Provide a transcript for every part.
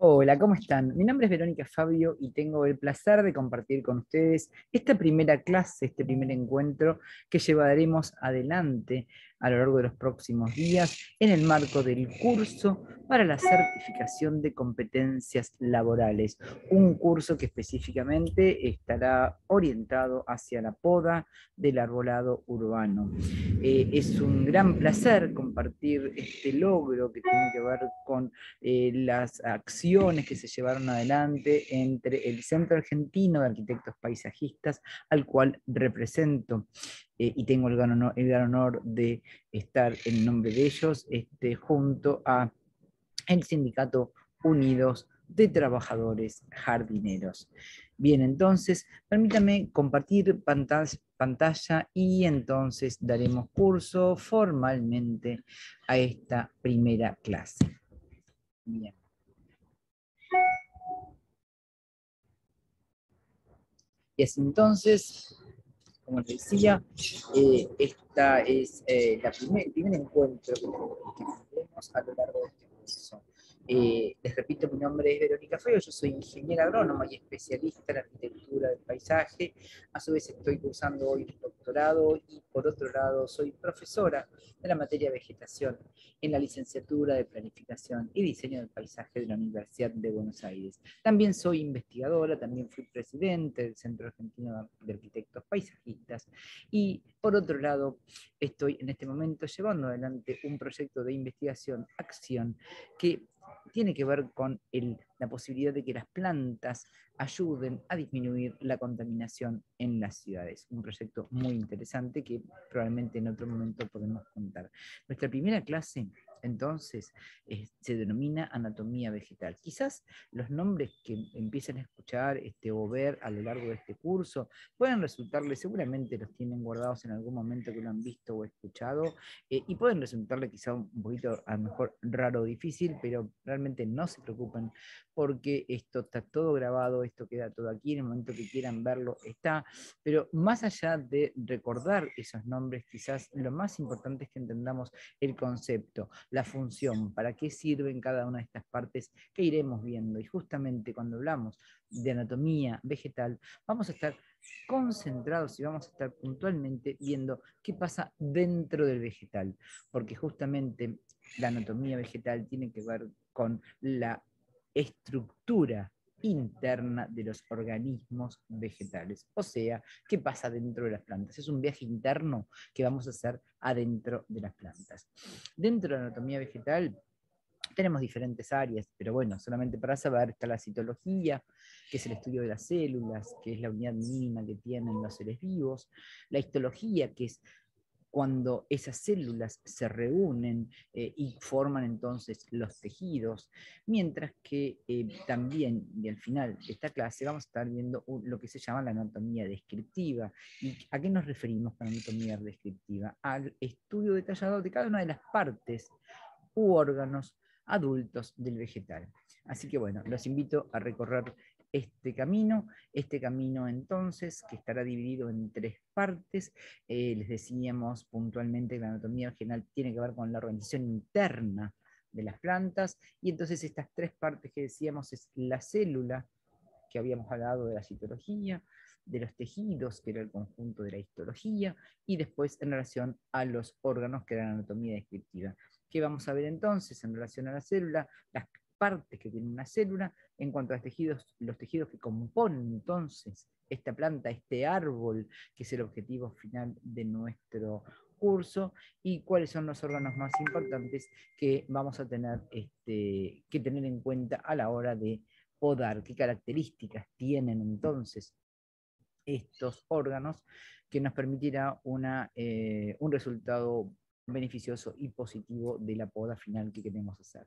Hola, ¿cómo están? Mi nombre es Verónica Fabio y tengo el placer de compartir con ustedes esta primera clase, este primer encuentro que llevaremos adelante a lo largo de los próximos días en el marco del curso para la certificación de competencias laborales, un curso que específicamente estará orientado hacia la poda del arbolado urbano. Eh, es un gran placer compartir este logro que tiene que ver con eh, las acciones que se llevaron adelante entre el Centro Argentino de Arquitectos Paisajistas, al cual represento. Eh, y tengo el gran, honor, de estar en nombre de ellos este, junto a el Sindicato Unidos de Trabajadores Jardineros. Bien, entonces, permítame compartir pantalla, y entonces daremos curso formalmente a esta primera clase. Bien. Y así entonces, como les decía, eh, esta es eh, la primer, el primer encuentro que tenemos a lo largo de este curso. Eh, les repito, mi nombre es Verónica Feo, yo soy ingeniera agrónoma y especialista en arquitectura del paisaje. A su vez estoy cursando hoy un doctorado y por otro lado soy profesora de la materia vegetación en la licenciatura de Planificación y Diseño del Paisaje de la Universidad de Buenos Aires. También soy investigadora, también fui presidente del Centro Argentino de Arquitectos Paisajistas y por otro lado estoy en este momento llevando adelante un proyecto de investigación, acción, que tiene que ver con la posibilidad de que las plantas ayuden a disminuir la contaminación en las ciudades. Un proyecto muy interesante que probablemente en otro momento podemos contar. Nuestra primera clase entonces se denomina anatomía vegetal. Quizás los nombres que empiecen a escuchar este, o ver a lo largo de este curso pueden resultarle, seguramente los tienen guardados en algún momento que lo han visto o escuchado, eh, y pueden resultarle quizá un poquito a lo mejor raro o difícil, pero realmente no se preocupen porque esto está todo grabado, esto queda todo aquí, en el momento que quieran verlo está, pero más allá de recordar esos nombres, quizás lo más importante es que entendamos el concepto la función, para qué sirven cada una de estas partes que iremos viendo. Y justamente cuando hablamos de anatomía vegetal, vamos a estar concentrados y vamos a estar puntualmente viendo qué pasa dentro del vegetal, porque justamente la anatomía vegetal tiene que ver con la estructura interna de los organismos vegetales. O sea, ¿qué pasa dentro de las plantas? Es un viaje interno que vamos a hacer adentro de las plantas. Dentro de la anatomía vegetal tenemos diferentes áreas, pero bueno, solamente para saber está la citología, que es el estudio de las células, que es la unidad mínima que tienen los seres vivos, la histología, que es cuando esas células se reúnen eh, y forman entonces los tejidos, mientras que eh, también, y al final de esta clase, vamos a estar viendo lo que se llama la anatomía descriptiva. ¿Y a qué nos referimos con anatomía descriptiva? Al estudio detallado de cada una de las partes u órganos adultos del vegetal. Así que bueno, los invito a recorrer este camino. Este camino entonces, que estará dividido en tres partes, eh, les decíamos puntualmente que la anatomía general tiene que ver con la organización interna de las plantas, y entonces estas tres partes que decíamos es la célula, que habíamos hablado de la citología, de los tejidos, que era el conjunto de la histología, y después en relación a los órganos, que era la anatomía descriptiva. ¿Qué vamos a ver entonces en relación a la célula? Las partes que tiene una célula, en cuanto a los tejidos, los tejidos que componen entonces esta planta, este árbol, que es el objetivo final de nuestro curso, y cuáles son los órganos más importantes que vamos a tener este, que tener en cuenta a la hora de podar, qué características tienen entonces estos órganos que nos permitirá una, eh, un resultado beneficioso y positivo de la poda final que queremos hacer.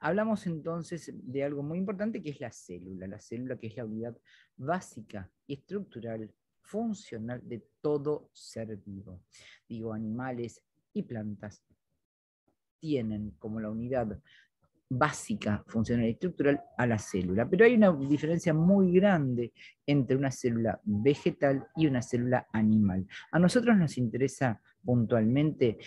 Hablamos entonces de algo muy importante que es la célula, la célula que es la unidad básica estructural funcional de todo ser vivo. Digo, animales y plantas tienen como la unidad básica, funcional y estructural a la célula. Pero hay una diferencia muy grande entre una célula vegetal y una célula animal. A nosotros nos interesa puntualmente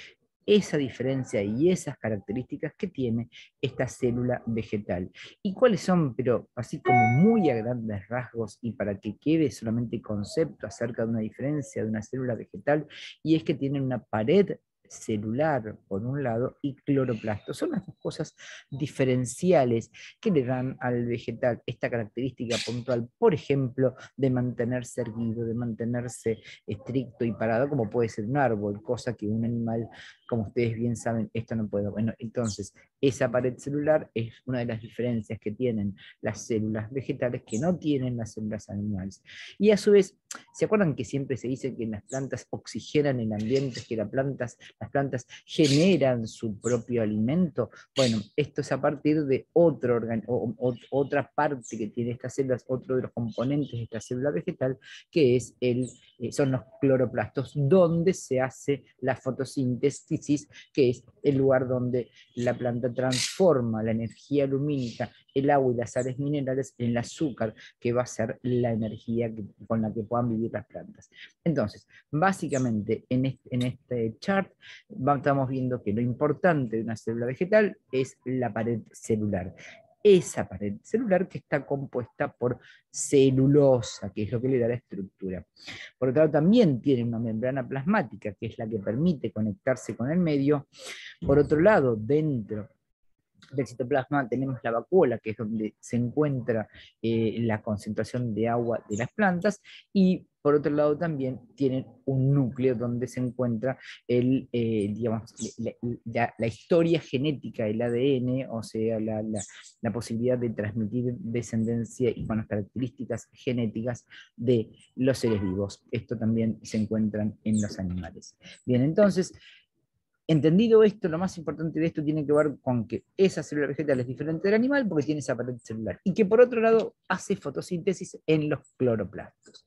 esa diferencia y esas características que tiene esta célula vegetal. ¿Y cuáles son? Pero así como muy a grandes rasgos y para que quede solamente concepto acerca de una diferencia de una célula vegetal, y es que tiene una pared celular por un lado y cloroplasto. Son las dos cosas diferenciales que le dan al vegetal esta característica puntual, por ejemplo, de mantenerse erguido, de mantenerse estricto y parado, como puede ser un árbol, cosa que un animal, como ustedes bien saben, esto no puede. Bueno, entonces, esa pared celular es una de las diferencias que tienen las células vegetales que no tienen las células animales. Y a su vez, ¿se acuerdan que siempre se dice que las plantas oxigenan el ambiente, que las plantas, las plantas generan su propio alimento? Bueno, esto es a partir de otro otra parte que tiene estas células, otro de los componentes de esta célula vegetal, que es el, eh, son los cloroplastos, donde se hace la fotosíntesis, que es el lugar donde la planta transforma la energía lumínica, el agua y las sales minerales en el azúcar, que va a ser la energía con la que puedan vivir las plantas. Entonces, básicamente en en este chart estamos viendo que lo importante de una célula vegetal es la pared celular esa pared celular que está compuesta por celulosa, que es lo que le da la estructura. Por otro lado, también tiene una membrana plasmática, que es la que permite conectarse con el medio. Por otro lado, dentro del citoplasma tenemos la vacuola, que es donde se encuentra eh, la concentración de agua de las plantas, y por otro lado también tienen un núcleo donde se encuentra el, eh, digamos, la, historia genética del ADN, o sea, la, la, posibilidad de transmitir descendencia y con las características genéticas de los seres vivos. Esto también se encuentran en los animales. Bien, entonces, Entendido esto, lo más importante de esto tiene que ver con que esa célula vegetal es diferente del animal porque tiene esa pared celular y que por otro lado hace fotosíntesis en los cloroplastos.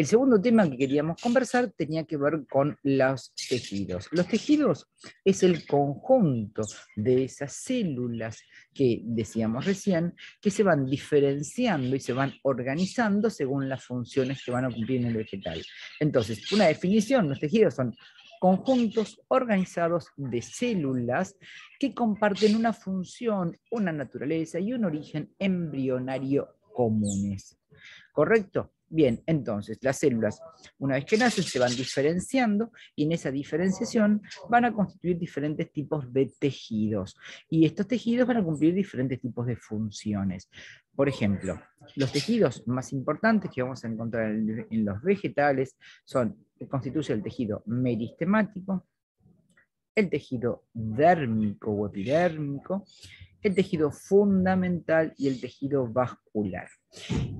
El segundo tema que queríamos conversar tenía que ver con los tejidos. Los tejidos es el conjunto de esas células que decíamos recién, que se van diferenciando y se van organizando según las funciones que van a cumplir en el vegetal. Entonces, una definición, los tejidos son conjuntos organizados de células que comparten una función, una naturaleza y un origen embrionario comunes. ¿Correcto? Bien, entonces las células, una vez que nacen, se van diferenciando y en esa diferenciación van a constituir diferentes tipos de tejidos. Y estos tejidos van a cumplir diferentes tipos de funciones. Por ejemplo, los tejidos más importantes que vamos a encontrar en, los vegetales son, constituye el tejido meristemático, el tejido dérmico o epidérmico, el tejido fundamental y el tejido vascular.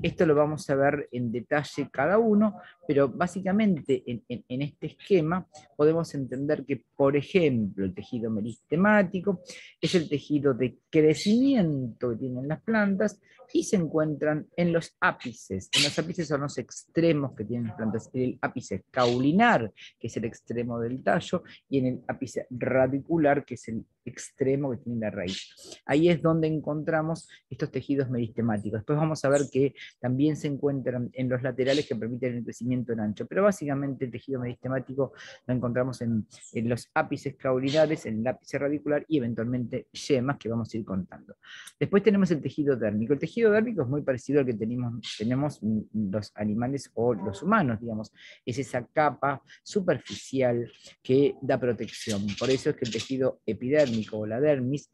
Esto lo vamos a ver en detalle cada uno, pero básicamente en, este esquema podemos entender que, por ejemplo, el tejido meristemático es el tejido de crecimiento que tienen las plantas y se encuentran en los ápices. En los ápices son los extremos que tienen las plantas, el ápice caulinar, que es el extremo del tallo, y en el ápice radicular, que es el extremo que tiene la raíz. Ahí es donde encontramos estos tejidos meristemáticos. Después vamos a ver que también se encuentran en los laterales que permiten el crecimiento en ancho, pero básicamente el tejido meristemático lo encontramos en, los ápices caulinares, en el ápice radicular y eventualmente yemas que vamos a ir contando. Después tenemos el tejido dérmico. El tejido dérmico es muy parecido al que tenemos, tenemos los animales o los humanos, digamos. Es esa capa superficial que da protección. Por eso es que el tejido epidérmico o la dermis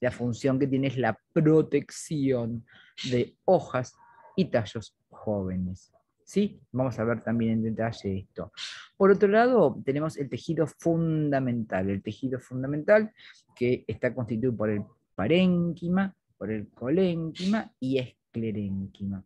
la función que tiene es la protección de hojas y tallos jóvenes. ¿Sí? Vamos a ver también en detalle esto. Por otro lado, tenemos el tejido fundamental. El tejido fundamental que está constituido por el parénquima, por el colénquima y esclerénquima.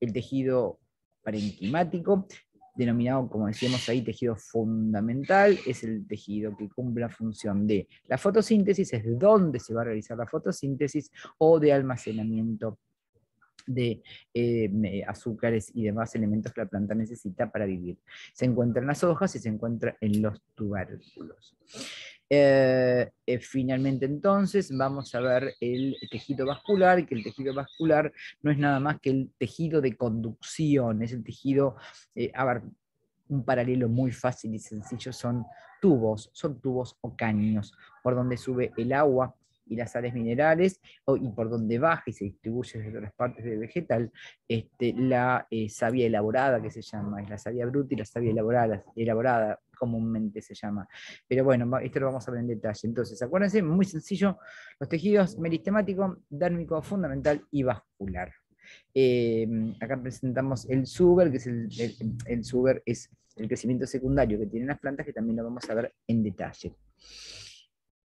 El tejido parenquimático denominado, como decíamos ahí, tejido fundamental, es el tejido que cumple la función de la fotosíntesis, es donde se va a realizar la fotosíntesis, o de almacenamiento de eh, azúcares y demás elementos que la planta necesita para vivir. Se encuentra en las hojas y se encuentra en los tubérculos. Eh, eh, finalmente entonces vamos a ver el tejido vascular, que el tejido vascular no es nada más que el tejido de conducción, es el tejido, a ver, un paralelo muy fácil y sencillo son tubos, son tubos o caños, por donde sube el agua y las sales minerales, y por donde baja y se distribuye desde otras partes del vegetal, este, la eh, savia elaborada, que se llama, es la savia bruta y la savia elaborada, elaborada comúnmente se llama. Pero bueno, esto lo vamos a ver en detalle. Entonces, acuérdense, muy sencillo, los tejidos meristemático, dérmico, fundamental y vascular. Eh, acá presentamos el suber, que es el, el, suber es el crecimiento secundario que tienen las plantas, que también lo vamos a ver en detalle.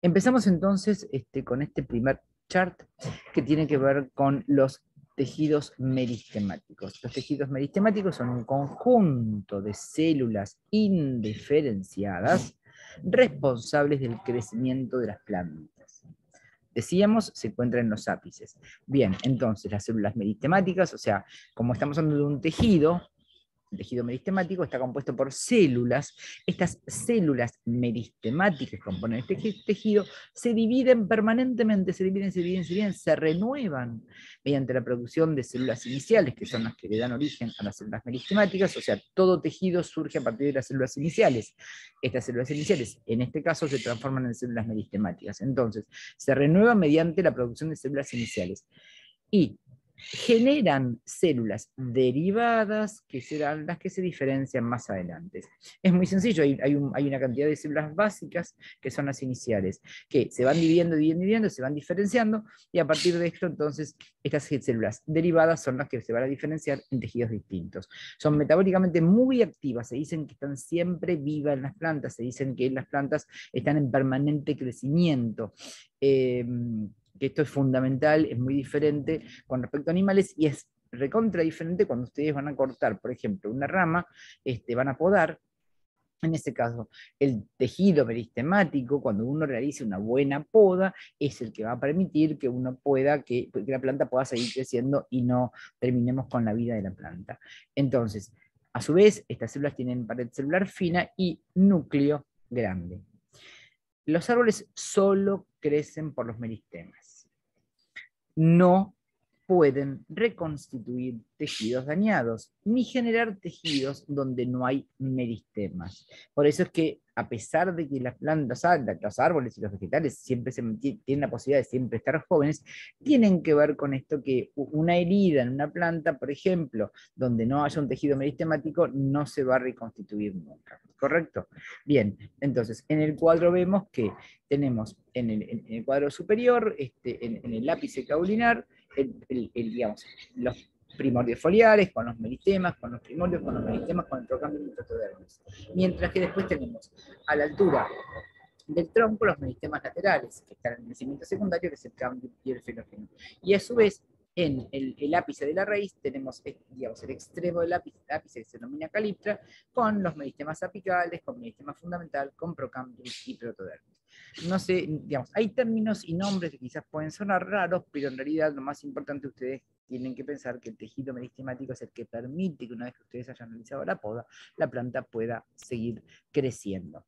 Empezamos entonces este, con este primer chart que tiene que ver con los tejidos meristemáticos. Los tejidos meristemáticos son un conjunto de células indiferenciadas responsables del crecimiento de las plantas. Decíamos, se encuentran en los ápices. Bien, entonces las células meristemáticas, o sea, como estamos hablando de un tejido, el tejido meristemático está compuesto por células. Estas células meristemáticas que componen este tejido se dividen permanentemente, se dividen, se dividen, se dividen, se renuevan mediante la producción de células iniciales, que son las que le dan origen a las células meristemáticas. O sea, todo tejido surge a partir de las células iniciales. Estas células iniciales, en este caso, se transforman en células meristemáticas. Entonces, se renuevan mediante la producción de células iniciales. Y generan células derivadas que serán las que se diferencian más adelante. Es muy sencillo, hay, una cantidad de células básicas que son las iniciales, que se van dividiendo, dividiendo, dividiendo, se van diferenciando, y a partir de esto, entonces, estas células derivadas son las que se van a diferenciar en tejidos distintos. Son metabólicamente muy activas, se dicen que están siempre vivas en las plantas, se dicen que las plantas están en permanente crecimiento. Eh, que esto es fundamental, es muy diferente con respecto a animales y es recontra diferente cuando ustedes van a cortar, por ejemplo, una rama, este, van a podar, en este caso, el tejido meristemático, cuando uno realice una buena poda, es el que va a permitir que uno pueda, que, que, la planta pueda seguir creciendo y no terminemos con la vida de la planta. Entonces, a su vez, estas células tienen pared celular fina y núcleo grande. Los árboles solo crecen por los meristemas no pueden reconstituir tejidos dañados, ni generar tejidos donde no hay meristemas. Por eso es que, a pesar de que las plantas, los árboles y los vegetales siempre se, tienen la posibilidad de siempre estar jóvenes, tienen que ver con esto que una herida en una planta, por ejemplo, donde no haya un tejido meristemático, no se va a reconstituir nunca. ¿Correcto? Bien, entonces, en el cuadro vemos que tenemos en el, cuadro superior, este, en, el lápice caulinar, el, digamos, los primordios foliares, con los meristemas, con los primordios, con los meristemas, con el trocánter y el Mientras que después tenemos a la altura del tronco los meristemas laterales, que están en el crecimiento secundario, que es el cambio y el fenógeno. Y a su vez, en el, ápice de la raíz tenemos eh, digamos, el extremo del ápice, que se denomina caliptra, con los meristemas apicales, con meristema fundamental, con procámbulos y protodermis. No sé, digamos, hay términos y nombres que quizás pueden sonar raros, pero en realidad lo más importante ustedes tienen que pensar que el tejido meristemático es el que permite que una vez que ustedes hayan realizado la poda, la planta pueda seguir creciendo.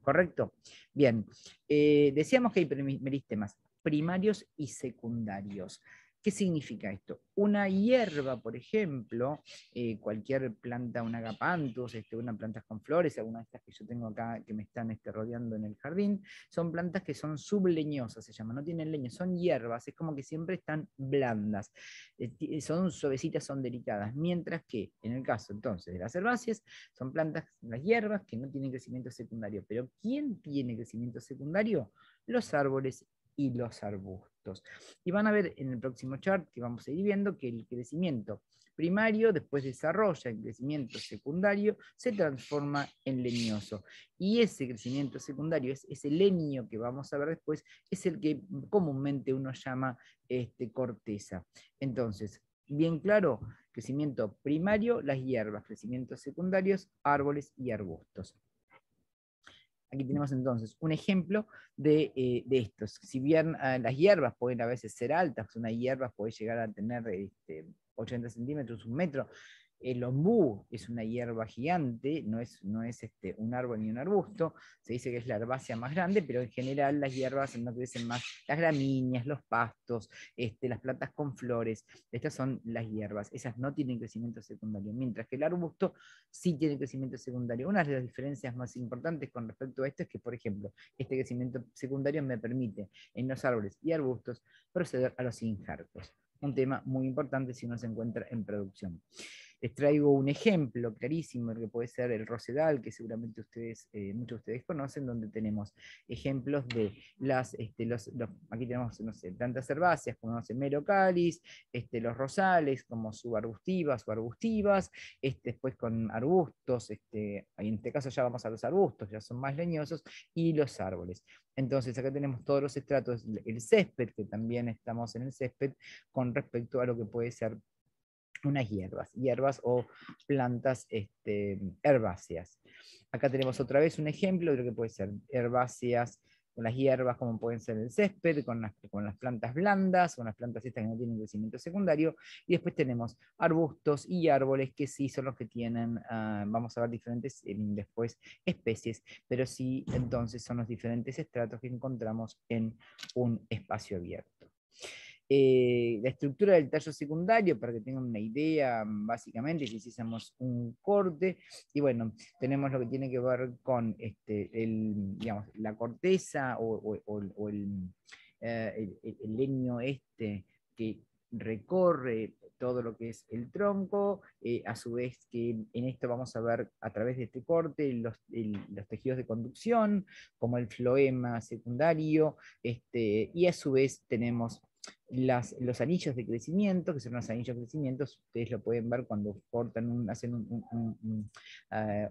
¿Correcto? Bien, eh, decíamos que hay meristemas primarios y secundarios. ¿Qué significa esto? Una hierba, por ejemplo, eh, cualquier planta, una agapanthus, este, una planta con flores, alguna de estas que yo tengo acá que me están este, rodeando en el jardín, son plantas que son subleñosas, se llaman, no tienen leña, son hierbas, es como que siempre están blandas, eh, son suavecitas, son delicadas, mientras que en el caso entonces de las herbáceas, son plantas, las hierbas que no tienen crecimiento secundario, pero ¿quién tiene crecimiento secundario? Los árboles y los arbustos. Y van a ver en el próximo chart que vamos a ir viendo que el crecimiento primario después desarrolla el crecimiento secundario, se transforma en leñoso. Y ese crecimiento secundario, es ese leño que vamos a ver después, es el que comúnmente uno llama este, corteza. Entonces, bien claro, crecimiento primario, las hierbas, crecimientos secundarios, árboles y arbustos. Aquí tenemos entonces un ejemplo de, eh, estos. Si bien ah, las hierbas pueden a veces ser altas, una hierba puede llegar a tener este, 80 centímetros, un metro, El ombú es una hierba gigante, no es, no es este, un árbol ni un arbusto, se dice que es la herbácea más grande, pero en general las hierbas no crecen más, las gramíneas, los pastos, este, las plantas con flores, estas son las hierbas, esas no tienen crecimiento secundario, mientras que el arbusto sí tiene crecimiento secundario. Una de las diferencias más importantes con respecto a esto es que, por ejemplo, este crecimiento secundario me permite en los árboles y arbustos proceder a los injertos. Un tema muy importante si uno se encuentra en producción. Les traigo un ejemplo clarísimo, que puede ser el rosedal, que seguramente ustedes, eh, muchos de ustedes conocen, donde tenemos ejemplos de las, este, los, aquí tenemos, no sé, plantas herbáceas, como no sé, merocalis, este, los rosales, como subarbustivas o arbustivas, este, después con arbustos, este, en este caso ya vamos a los arbustos, ya son más leñosos, y los árboles. Entonces acá tenemos todos los estratos, el césped, que también estamos en el césped, con respecto a lo que puede ser unas hierbas, hierbas o plantas este, herbáceas. Acá tenemos otra vez un ejemplo de lo que puede ser herbáceas con las hierbas, como pueden ser el césped, con las, con las plantas blandas, con las plantas estas que no tienen crecimiento secundario, y después tenemos arbustos y árboles que sí son los que tienen, ah, vamos a ver diferentes después especies, pero sí entonces son los diferentes estratos que encontramos en un espacio abierto. Eh, la estructura del tallo secundario, para que tengan una idea, mm, básicamente, si hiciésemos un corte, y bueno, tenemos lo que tiene que ver con este, la corteza o, eh, el, leño este que recorre todo lo que es el tronco, eh, a su vez que en esto vamos a ver a través de este corte los, los tejidos de conducción, como el floema secundario, este, y a su vez tenemos los anillos de crecimiento, que son los anillos de crecimiento, ustedes lo pueden ver cuando cortan un, hacen un, eh,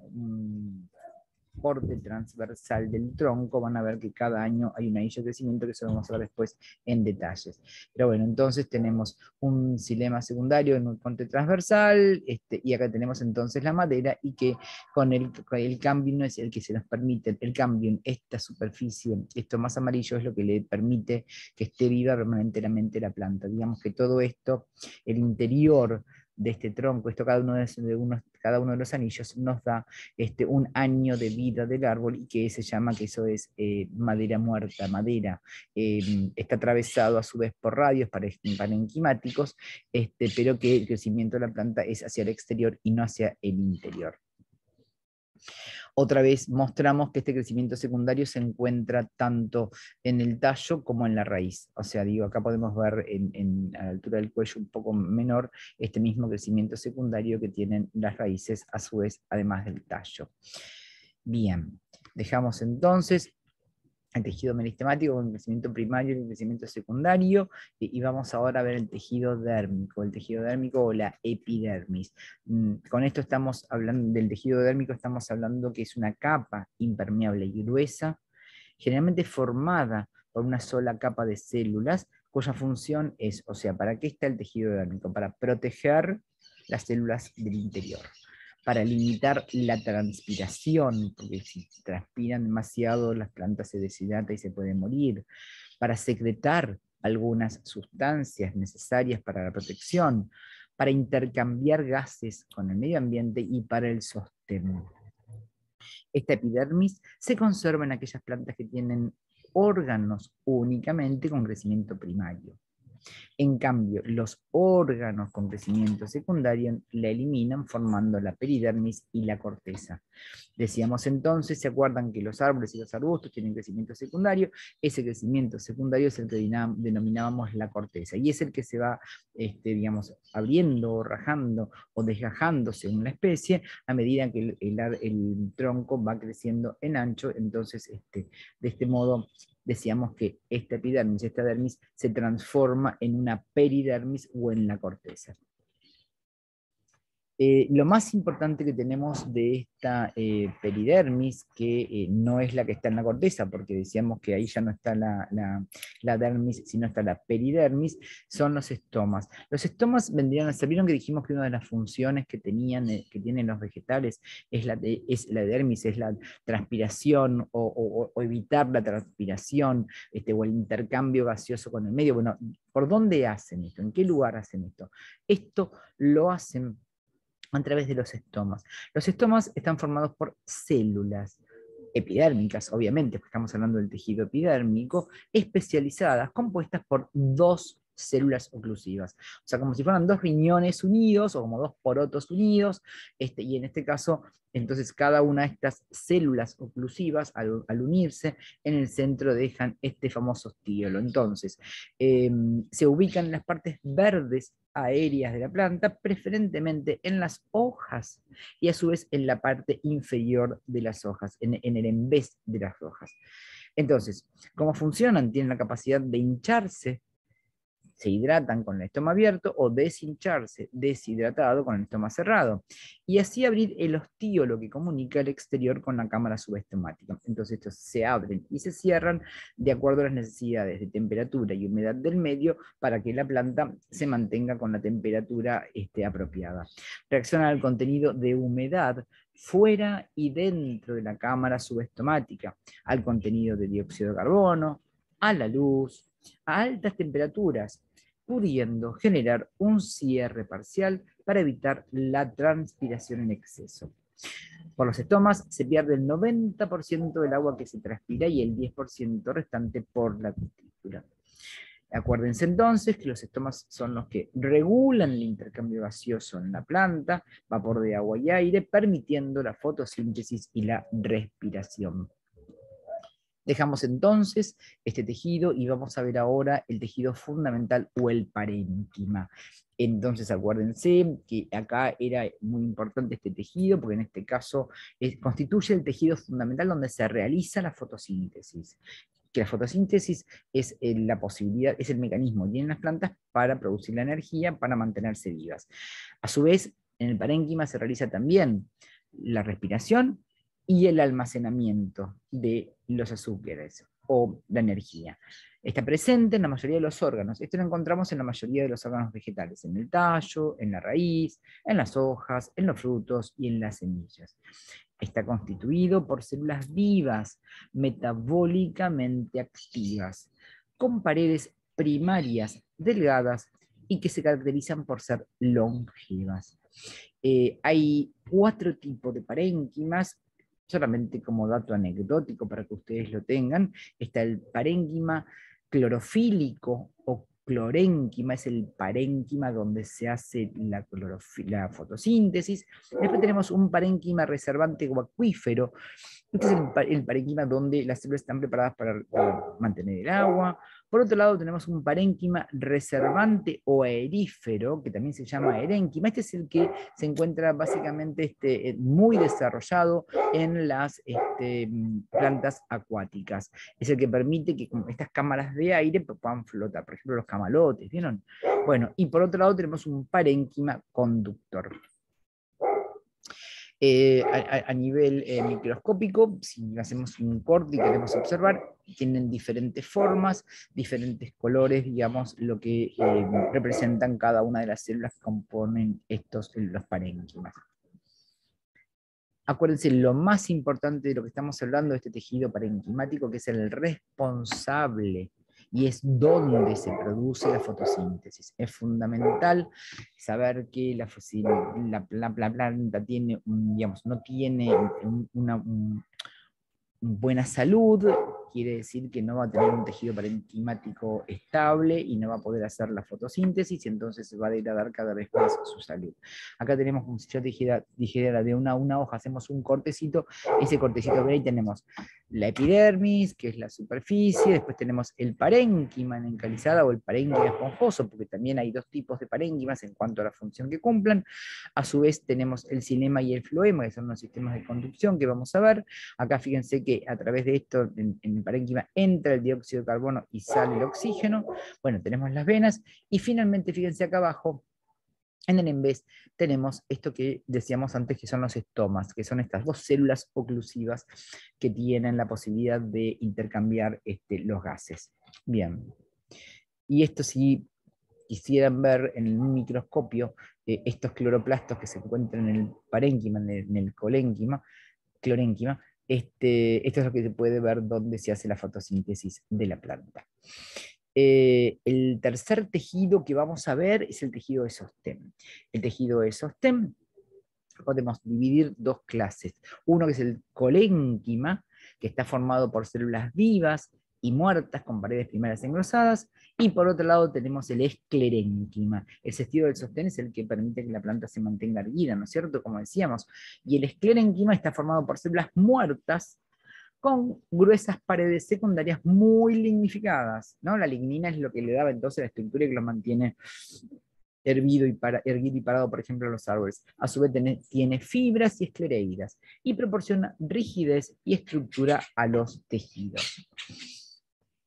corte transversal del tronco, van a ver que cada año hay un anillo de crecimiento, que lo vamos a ver después en detalles. Pero bueno, entonces tenemos un silema secundario en un corte transversal, este, y acá tenemos entonces la madera, y que con el, el cambio no es el que se nos permite, el cambio en esta superficie, esto más amarillo es lo que le permite que esté viva permanentemente la planta. Digamos que todo esto, el interior de este tronco, esto cada uno de, unos, cada uno de los anillos nos da este, un año de vida del árbol y que se llama que eso es eh, madera muerta, madera. Em, está atravesado a su vez por radios parenquimáticos, este, pero que el crecimiento de la planta es hacia el exterior y no hacia el interior otra vez mostramos que este crecimiento secundario se encuentra tanto en el tallo como en la raíz. O sea, digo, acá podemos ver en, la altura del cuello un poco menor este mismo crecimiento secundario que tienen las raíces a su vez, además del tallo. Bien, dejamos entonces el tejido meristemático con crecimiento primario y el crecimiento secundario, y, vamos ahora a ver el tejido dérmico, el tejido dérmico o la epidermis. Mm, con esto estamos hablando del tejido dérmico, estamos hablando que es una capa impermeable y gruesa, generalmente formada por una sola capa de células, cuya función es, o sea, ¿para qué está el tejido dérmico? Para proteger las células del interior para limitar la transpiración, porque si transpiran demasiado las plantas se deshidratan y se pueden morir, para secretar algunas sustancias necesarias para la protección, para intercambiar gases con el medio ambiente y para el sostén. Esta epidermis se conserva en aquellas plantas que tienen órganos únicamente con crecimiento primario. En cambio, los órganos con crecimiento secundario la eliminan formando la peridermis y la corteza. Decíamos entonces, ¿se acuerdan que los árboles y los arbustos tienen crecimiento secundario? Ese crecimiento secundario es el que denominábamos la corteza y es el que se va, este, digamos, abriendo o rajando o desgajándose en la especie a medida que el, tronco va creciendo en ancho. Entonces, este, de este modo decíamos que esta epidermis, esta dermis, se transforma en una peridermis o en la corteza. Eh, lo más importante que tenemos de esta eh, peridermis, que eh, no es la que está en la corteza, porque decíamos que ahí ya no está la, la, dermis, sino está la peridermis, son los estomas. Los estomas vendrían a ser, vieron que dijimos que una de las funciones que, tenían, que tienen los vegetales es la, es la dermis, es la transpiración o, evitar la transpiración este, o el intercambio gaseoso con el medio. Bueno, ¿por dónde hacen esto? ¿En qué lugar hacen esto? Esto lo hacen a través de los estomas. Los estomas están formados por células epidérmicas, obviamente, porque estamos hablando del tejido epidérmico, especializadas, compuestas por dos células oclusivas. O sea, como si fueran dos riñones unidos o como dos porotos unidos, este, y en este caso, entonces cada una de estas células oclusivas, al, unirse, en el centro dejan este famoso estíolo. Entonces, em, se ubican en las partes verdes aéreas de la planta, preferentemente en las hojas y a su vez en la parte inferior de las hojas, en, en el embés de las hojas. Entonces, ¿cómo funcionan? Tienen la capacidad de hincharse se hidratan con el estómago abierto o deshincharse deshidratado con el estómago cerrado. Y así abrir el ostíolo que comunica el exterior con la cámara subestomática. Entonces estos se abren y se cierran de acuerdo a las necesidades de temperatura y humedad del medio para que la planta se mantenga con la temperatura este, apropiada. Reaccionan al contenido de humedad fuera y dentro de la cámara subestomática, al contenido de dióxido de carbono, a la luz, a altas temperaturas, pudiendo generar un cierre parcial para evitar la transpiración en exceso. Por los estomas se pierde el 90% del agua que se transpira y el 10% restante por la ventrícula. Acuérdense entonces que los estomas son los que regulan el intercambio gaseoso en la planta, vapor de agua y aire, permitiendo la fotosíntesis y la respiración. Dejamos entonces este tejido y vamos a ver ahora el tejido fundamental o el parénquima. Entonces acuérdense que acá era muy importante este tejido, porque en este caso constituye el tejido fundamental donde se realiza la fotosíntesis. Que la fotosíntesis es eh, la posibilidad, es el mecanismo que tienen las plantas para producir la energía, para mantenerse vivas. A su vez, en el parénquima se realiza también la respiración y el almacenamiento de los azúcares o la energía. Está presente en la mayoría de los órganos. Esto lo encontramos en la mayoría de los órganos vegetales, en el tallo, en la raíz, en las hojas, en los frutos y en las semillas. Está constituido por células vivas, metabólicamente activas, con paredes primarias delgadas y que se caracterizan por ser longevas. Eh, hay cuatro tipos de parénquimas solamente como dato anecdótico para que ustedes lo tengan, está el parénquima clorofílico o clorénquima, es el parénquima donde se hace la, fotosíntesis. Después tenemos un parénquima reservante o acuífero. Este es el, parénquima donde las células están preparadas para mantener el agua, por otro lado, tenemos un parénquima reservante o aerífero, que también se llama erénquima. Este es el que se encuentra básicamente este, eh, muy desarrollado en las este, plantas acuáticas. Es el que permite que estas cámaras de aire puedan flotar, por ejemplo, los camalotes, ¿vieron? Bueno, y por otro lado tenemos un parénquima conductor. Eh, a, nivel eh, microscópico, si hacemos un corte y queremos observar, tienen diferentes formas, diferentes colores, digamos, lo que eh, representan cada una de las células que componen estos, los parénquimas. Acuérdense, lo más importante de lo que estamos hablando de este tejido parenquimático, que es el responsable y es donde se produce la fotosíntesis. Es fundamental saber que la, la, la planta tiene, digamos, no tiene una, buena salud, quiere decir que no va a tener un tejido parenquimático estable y no va a poder hacer la fotosíntesis y entonces va a degradar cada vez más su salud. Acá tenemos, como si yo dijera, dijera de una, una hoja, hacemos un cortecito, ese cortecito que ahí tenemos la epidermis, que es la superficie, después tenemos el parénquima en encalizada o el parénquima esponjoso, porque también hay dos tipos de parénquimas en cuanto a la función que cumplan. A su vez tenemos el cinema y el floema, que son los sistemas de conducción que vamos a ver. Acá fíjense que a través de esto, en, el parénquima, entra el dióxido de carbono y sale el oxígeno. Bueno, tenemos las venas. Y finalmente, fíjense acá abajo, en el embés tenemos esto que decíamos antes que son los estomas, que son estas dos células oclusivas que tienen la posibilidad de intercambiar este, los gases. Bien. Y esto si quisieran ver en el microscopio eh, estos cloroplastos que se encuentran en el parénquima, en el, colénquima, clorénquima, este, esto es lo que se puede ver donde se hace la fotosíntesis de la planta. Eh, el tercer tejido que vamos a ver es el tejido de sostén. El tejido de sostén podemos dividir dos clases. Uno que es el colénquima, que está formado por células vivas y muertas con paredes primeras engrosadas, y por otro lado tenemos el esclerénquima. El sentido del sostén es el que permite que la planta se mantenga erguida, ¿no es cierto? Como decíamos. Y el esclerénquima está formado por células muertas con gruesas paredes secundarias muy lignificadas. ¿no? La lignina es lo que le daba entonces la estructura y que lo mantiene erguido y, para, erguido y parado, por ejemplo, los árboles. A su vez tiene, fibras y esclereidas y proporciona rigidez y estructura a los tejidos.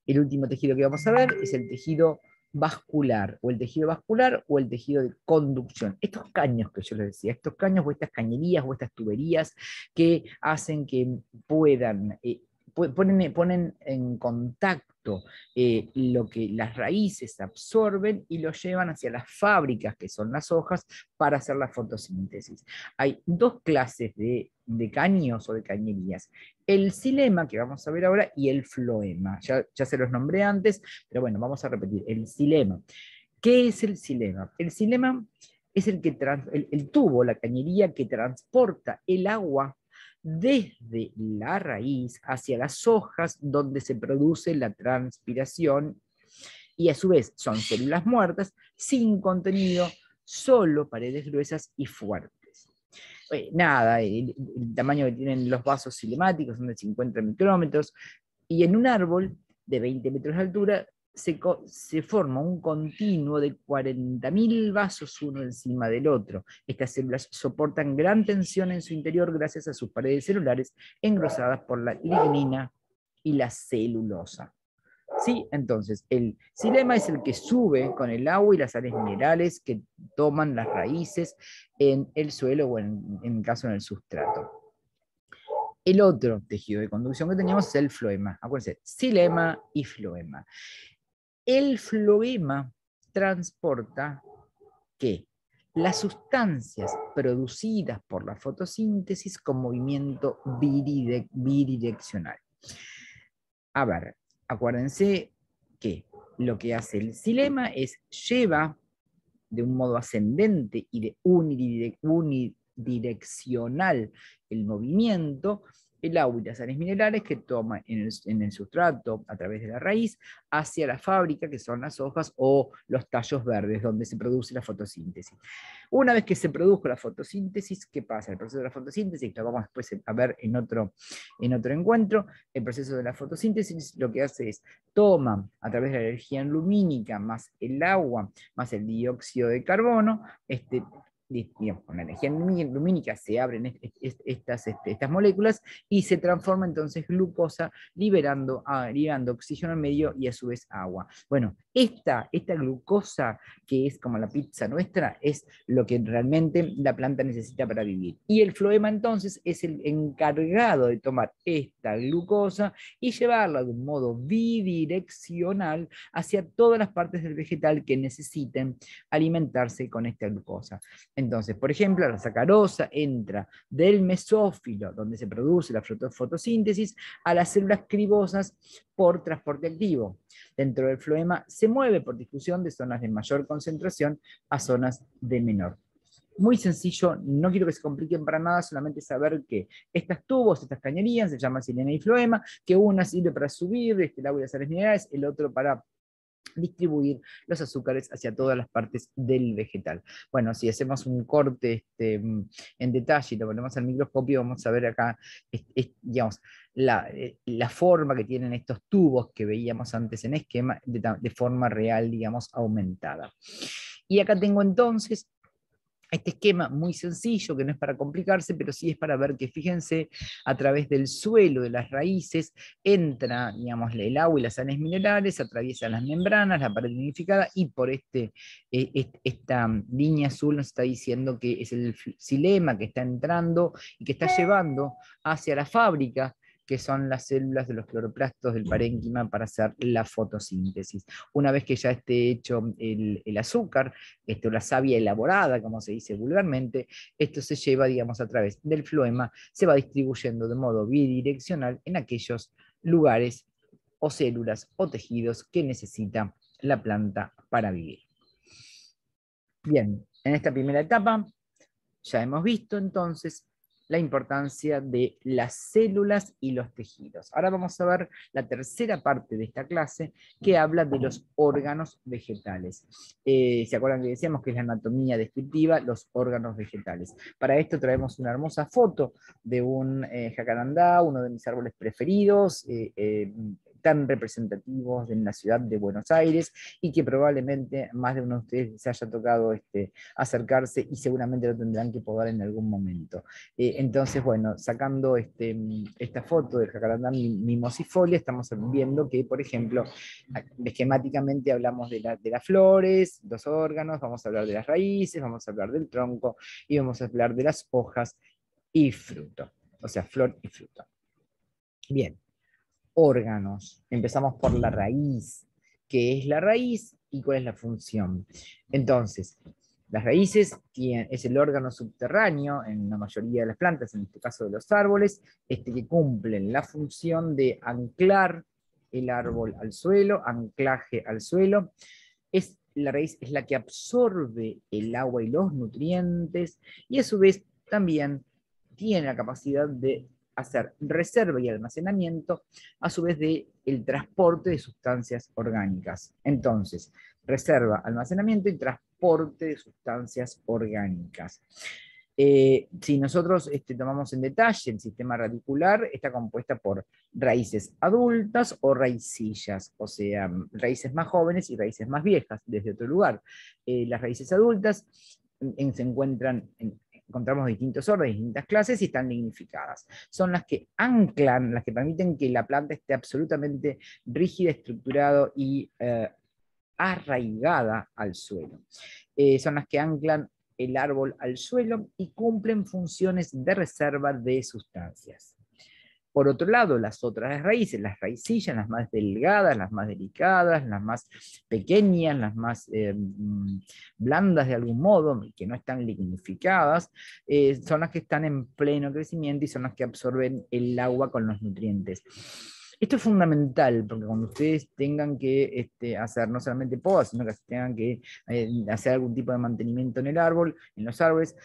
El último tejido que vamos a ver es el tejido vascular, o el tejido vascular o el tejido de conducción. Estos caños que yo les decía, estos caños o estas cañerías o estas tuberías que hacen que puedan, eh, ponen, ponen en contacto eh, lo que las raíces absorben y lo llevan hacia las fábricas, que son las hojas, para hacer la fotosíntesis. Hay dos clases de, caños o de cañerías. El xilema, que vamos a ver ahora, y el floema. Ya, se los nombré antes, pero bueno, vamos a repetir. El xilema. ¿Qué es el xilema? El xilema es el, que el tubo, la cañería que transporta el agua desde la raíz hacia las hojas donde se produce la transpiración y a su vez son células muertas sin contenido, solo paredes gruesas y fuertes. Eh, nada, el, tamaño que tienen los vasos cinemáticos son de 50 micrómetros y en un árbol de 20 metros de altura se, forma un continuo de 40.000 vasos uno encima del otro. Estas células soportan gran tensión en su interior gracias a sus paredes celulares engrosadas por la lignina y la celulosa. ¿Sí? Entonces, el silema es el que sube con el agua y las sales minerales que toman las raíces en el suelo o en, en caso en el sustrato. El otro tejido de conducción que teníamos es el floema. Acuérdense, silema y floema. El floema transporta ¿qué? Las sustancias producidas por la fotosíntesis con movimiento bidireccional. A ver, acuérdense que lo que hace el silema es lleva de un modo ascendente y de unidireccional el movimiento el agua y las sales minerales que toma en el, sustrato a través de la raíz hacia la fábrica, que son las hojas o los tallos verdes, donde se produce la fotosíntesis. Una vez que se produjo la fotosíntesis, ¿qué pasa? El proceso de la fotosíntesis, lo vamos después a ver en otro, en otro encuentro, el proceso de la fotosíntesis lo que hace es toma a través de la energía lumínica más el agua, más el dióxido de carbono, este, con la energía lumínica se abren estas, este, estas moléculas y se transforma entonces glucosa liberando, liberando oxígeno al medio y a su vez agua. Bueno, esta, esta glucosa que es como la pizza nuestra es lo que realmente la planta necesita para vivir. Y el floema entonces es el encargado de tomar esta glucosa y llevarla de un modo bidireccional hacia todas las partes del vegetal que necesiten alimentarse con esta glucosa. Entonces, por ejemplo, la sacarosa entra del mesófilo, donde se produce la fotosíntesis, a las células cribosas por transporte activo. Dentro del floema se mueve por difusión de zonas de mayor concentración a zonas de menor. Muy sencillo, no quiero que se compliquen para nada, solamente saber que estas tubos, estas cañerías, se llaman silena y floema, que una sirve para subir este, el agua y las minerales, el otro para distribuir los azúcares hacia todas las partes del vegetal. Bueno, si hacemos un corte este, en detalle y lo ponemos al microscopio, vamos a ver acá, digamos, eh, la, forma que tienen estos tubos que veíamos antes en esquema de, de forma real, digamos, aumentada. Y acá tengo entonces este esquema muy sencillo, que no es para complicarse, pero sí es para ver que, fíjense, a través del suelo, de las raíces, entra, digamos, el agua y las sales minerales, atraviesa las membranas, la pared unificada, y por este, e, esta línea azul nos está diciendo que es el silema que está entrando y que está llevando hacia la fábrica que son las células de los cloroplastos del parénquima para hacer la fotosíntesis. Una vez que ya esté hecho el, azúcar, esto, la savia elaborada, como se dice vulgarmente, esto se lleva, digamos, a través del floema, se va distribuyendo de modo bidireccional en aquellos lugares o células o tejidos que necesita la planta para vivir. Bien, en esta primera etapa ya hemos visto entonces la importancia de las células y los tejidos. Ahora vamos a ver la tercera parte de esta clase que habla de los órganos vegetales. Eh, ¿Se acuerdan que decíamos que es la anatomía descriptiva, los órganos vegetales? Para esto traemos una hermosa foto de un eh, jacarandá, uno de mis árboles preferidos, eh, tan representativos en la ciudad de Buenos Aires y que probablemente más de uno de ustedes se haya tocado este, acercarse y seguramente lo tendrán que podar en algún momento. Eh, entonces, bueno, sacando este, esta foto del jacarandá mimosifolia, estamos viendo que, por ejemplo, esquemáticamente hablamos de, de las flores, los órganos, vamos a hablar de las raíces, vamos a hablar del tronco y vamos a hablar de las hojas y fruto, o sea, flor y fruto. Bien, órganos. Empezamos por la raíz. ¿Qué es la raíz y cuál es la función? Entonces, las raíces es el órgano subterráneo en la mayoría de las plantas, en este caso de los árboles, este que cumplen la función de anclar el árbol al suelo, anclaje al suelo. Es, la raíz es la que absorbe el agua y los nutrientes y a su vez también tiene la capacidad de hacer reserva y almacenamiento, a su vez de el transporte de sustancias orgánicas. Entonces, reserva, almacenamiento y transporte de sustancias orgánicas. Eh, si nosotros este, tomamos en detalle el sistema radicular, está compuesta por raíces adultas o raicillas, o sea, raíces más jóvenes y raíces más viejas, desde otro lugar. Eh, las raíces adultas se encuentran en, encontramos distintos órdenes, distintas clases y están dignificadas. Son las que anclan, las que permiten que la planta esté absolutamente rígida, estructurada y eh, arraigada al suelo. Eh, son las que anclan el árbol al suelo y cumplen funciones de reserva de sustancias. Por otro lado, las otras raíces, las raicillas, las más delgadas, las más delicadas, las más pequeñas, las más eh, mm, blandas de algún modo, que no están lignificadas, eh, son las que están en pleno crecimiento y son las que absorben el agua con los nutrientes. Esto es fundamental, porque cuando ustedes tengan que este, hacer no solamente podas, sino que tengan que eh, hacer algún tipo de mantenimiento en el árbol, en los árboles,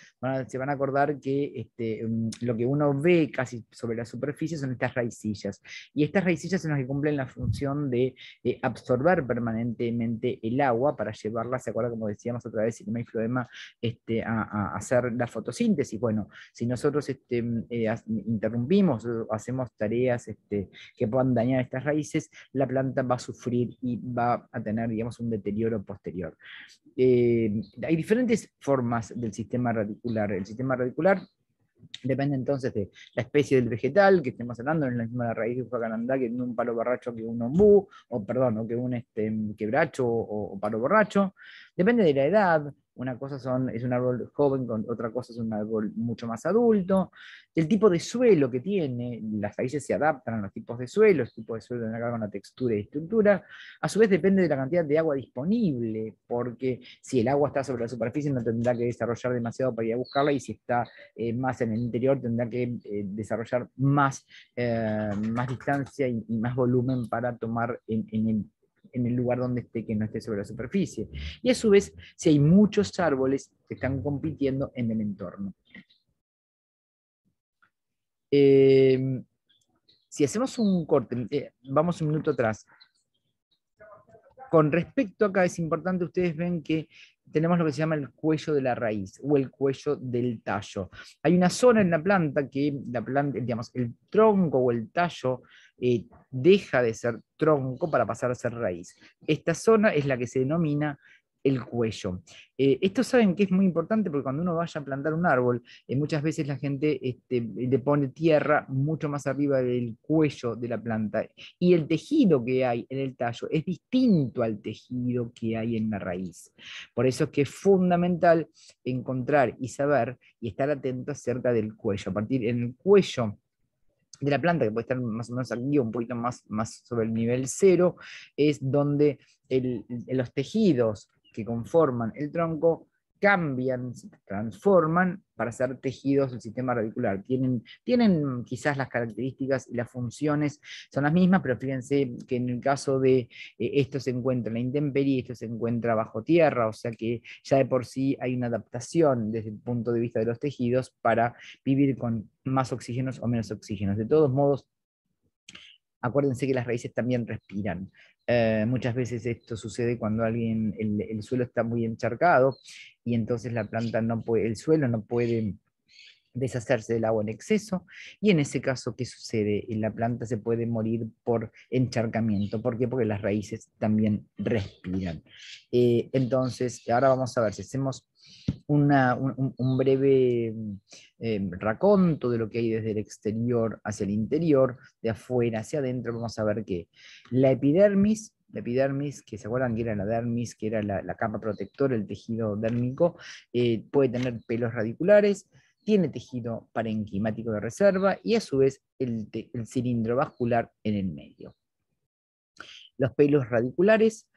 se van a acordar que este, mm, lo que uno ve casi sobre la superficie son estas raicillas. Y estas raicillas son las que cumplen la función de absorber permanentemente el agua para llevarla, ¿se acuerda como decíamos otra vez, hay florema, este, a, hacer la fotosíntesis? Bueno, si nosotros este, mm, eh, interrumpimos hacemos tareas este, que puedan dañar estas raíces, la planta va a sufrir y va a tener, digamos, un deterioro posterior. Eh, hay diferentes formas del sistema radicular. El sistema radicular Depende entonces de la especie del vegetal que estemos hablando, en la misma raíz de jacarandá que un palo borracho que un ombú, o perdón, que un este, quebracho o palo borracho. Depende de la edad, una cosa es un árbol joven, con otra cosa es un árbol mucho más adulto. El tipo de suelo que tiene, las raíces se adaptan a los tipos de suelo, el tipo de suelo tiene que ver con la textura y estructura. A su vez depende de la cantidad de agua disponible, porque si el agua está sobre la superficie no tendrá que desarrollar demasiado para ir a buscarla, y si está eh, más en el interior tendrá que eh, desarrollar más, eh, más distancia y, más volumen para tomar en, en el en el lugar donde esté, que no esté sobre la superficie. Y a su vez, si hay muchos árboles que están compitiendo en el entorno. Eh, si hacemos un corte, eh, vamos un minuto atrás. Con respecto acá es importante, ustedes ven que tenemos lo que se llama el cuello de la raíz o el cuello del tallo. Hay una zona en la planta que la planta, digamos, el tronco o el tallo eh, deja de ser tronco para pasar a ser raíz. Esta zona es la que se denomina el cuello. Eh, esto saben que es muy importante porque cuando uno vaya a plantar un árbol, eh, muchas veces la gente este, le pone tierra mucho más arriba del cuello de la planta y el tejido que hay en el tallo es distinto al tejido que hay en la raíz. Por eso es que es fundamental encontrar y saber y estar atento acerca del cuello. A partir en el cuello de la planta, que puede estar más o menos aquí, un poquito más, más sobre el nivel cero, es donde los tejidos que conforman el tronco cambian, se transforman para ser tejidos del sistema radicular. Tienen, tienen quizás las características y las funciones son las mismas, pero fíjense que en el caso de eh, esto se encuentra en la intemperie, esto se encuentra bajo tierra, o sea que ya de por sí hay una adaptación desde el punto de vista de los tejidos para vivir con más oxígenos o menos oxígenos. De todos modos, acuérdense que las raíces también respiran. Eh, muchas veces esto sucede cuando alguien, el, suelo está muy encharcado y entonces la planta no puede, el suelo no puede deshacerse del agua en exceso y en ese caso, ¿qué sucede? La planta se puede morir por encharcamiento. ¿Por qué? Porque las raíces también respiran. Eh, entonces, ahora vamos a ver si hacemos un, breve eh, raconto de lo que hay desde el exterior hacia el interior, de afuera hacia adentro, vamos a ver que la epidermis, la epidermis, que se acuerdan que era la dermis, que era la, capa protectora, el tejido dérmico, eh, puede tener pelos radiculares, tiene tejido parenquimático de reserva y a su vez el, el cilindro vascular en el medio. Los pelos radiculares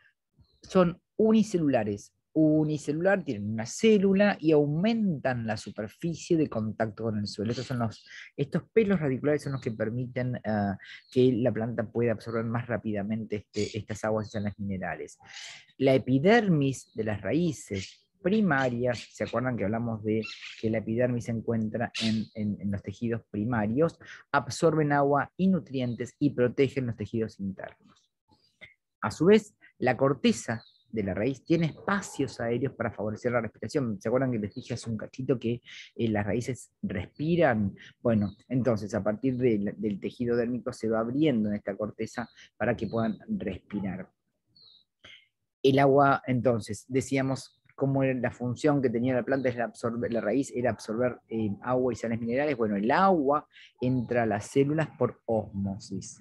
son unicelulares, unicelular, tienen una célula y aumentan la superficie de contacto con el suelo. Estos, son los, estos pelos radiculares son los que permiten ah, que la planta pueda absorber más rápidamente este, estas aguas y sales minerales. La epidermis de las raíces primarias, ¿se acuerdan que hablamos de que la epidermis se encuentra en, en los tejidos primarios? Absorben agua y nutrientes y protegen los tejidos internos. A su vez, la corteza de la raíz tiene espacios aéreos para favorecer la respiración. ¿Se acuerdan que les dije hace un cachito que eh, las raíces respiran? Bueno, entonces a partir del tejido dérmico se va abriendo en esta corteza para que puedan respirar. El agua, entonces, decíamos cómo era la función que tenía la planta, es la, absorber, la raíz era absorber eh, agua y sales minerales. Bueno, el agua entra a las células por osmosis.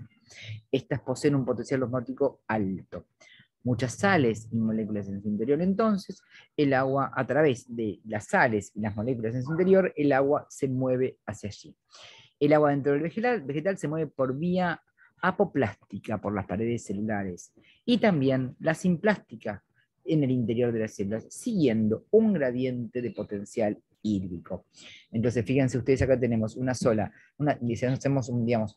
Estas poseen un potencial osmótico alto muchas sales y moléculas en su interior, entonces el agua, a través de las sales y las moléculas en su interior, el agua se mueve hacia allí. El agua dentro del vegetal, se mueve por vía apoplástica, por las paredes celulares, y también la simplástica en el interior de las células, siguiendo un gradiente de potencial hídrico. Entonces, fíjense ustedes, acá tenemos una sola, una, hacemos un, digamos,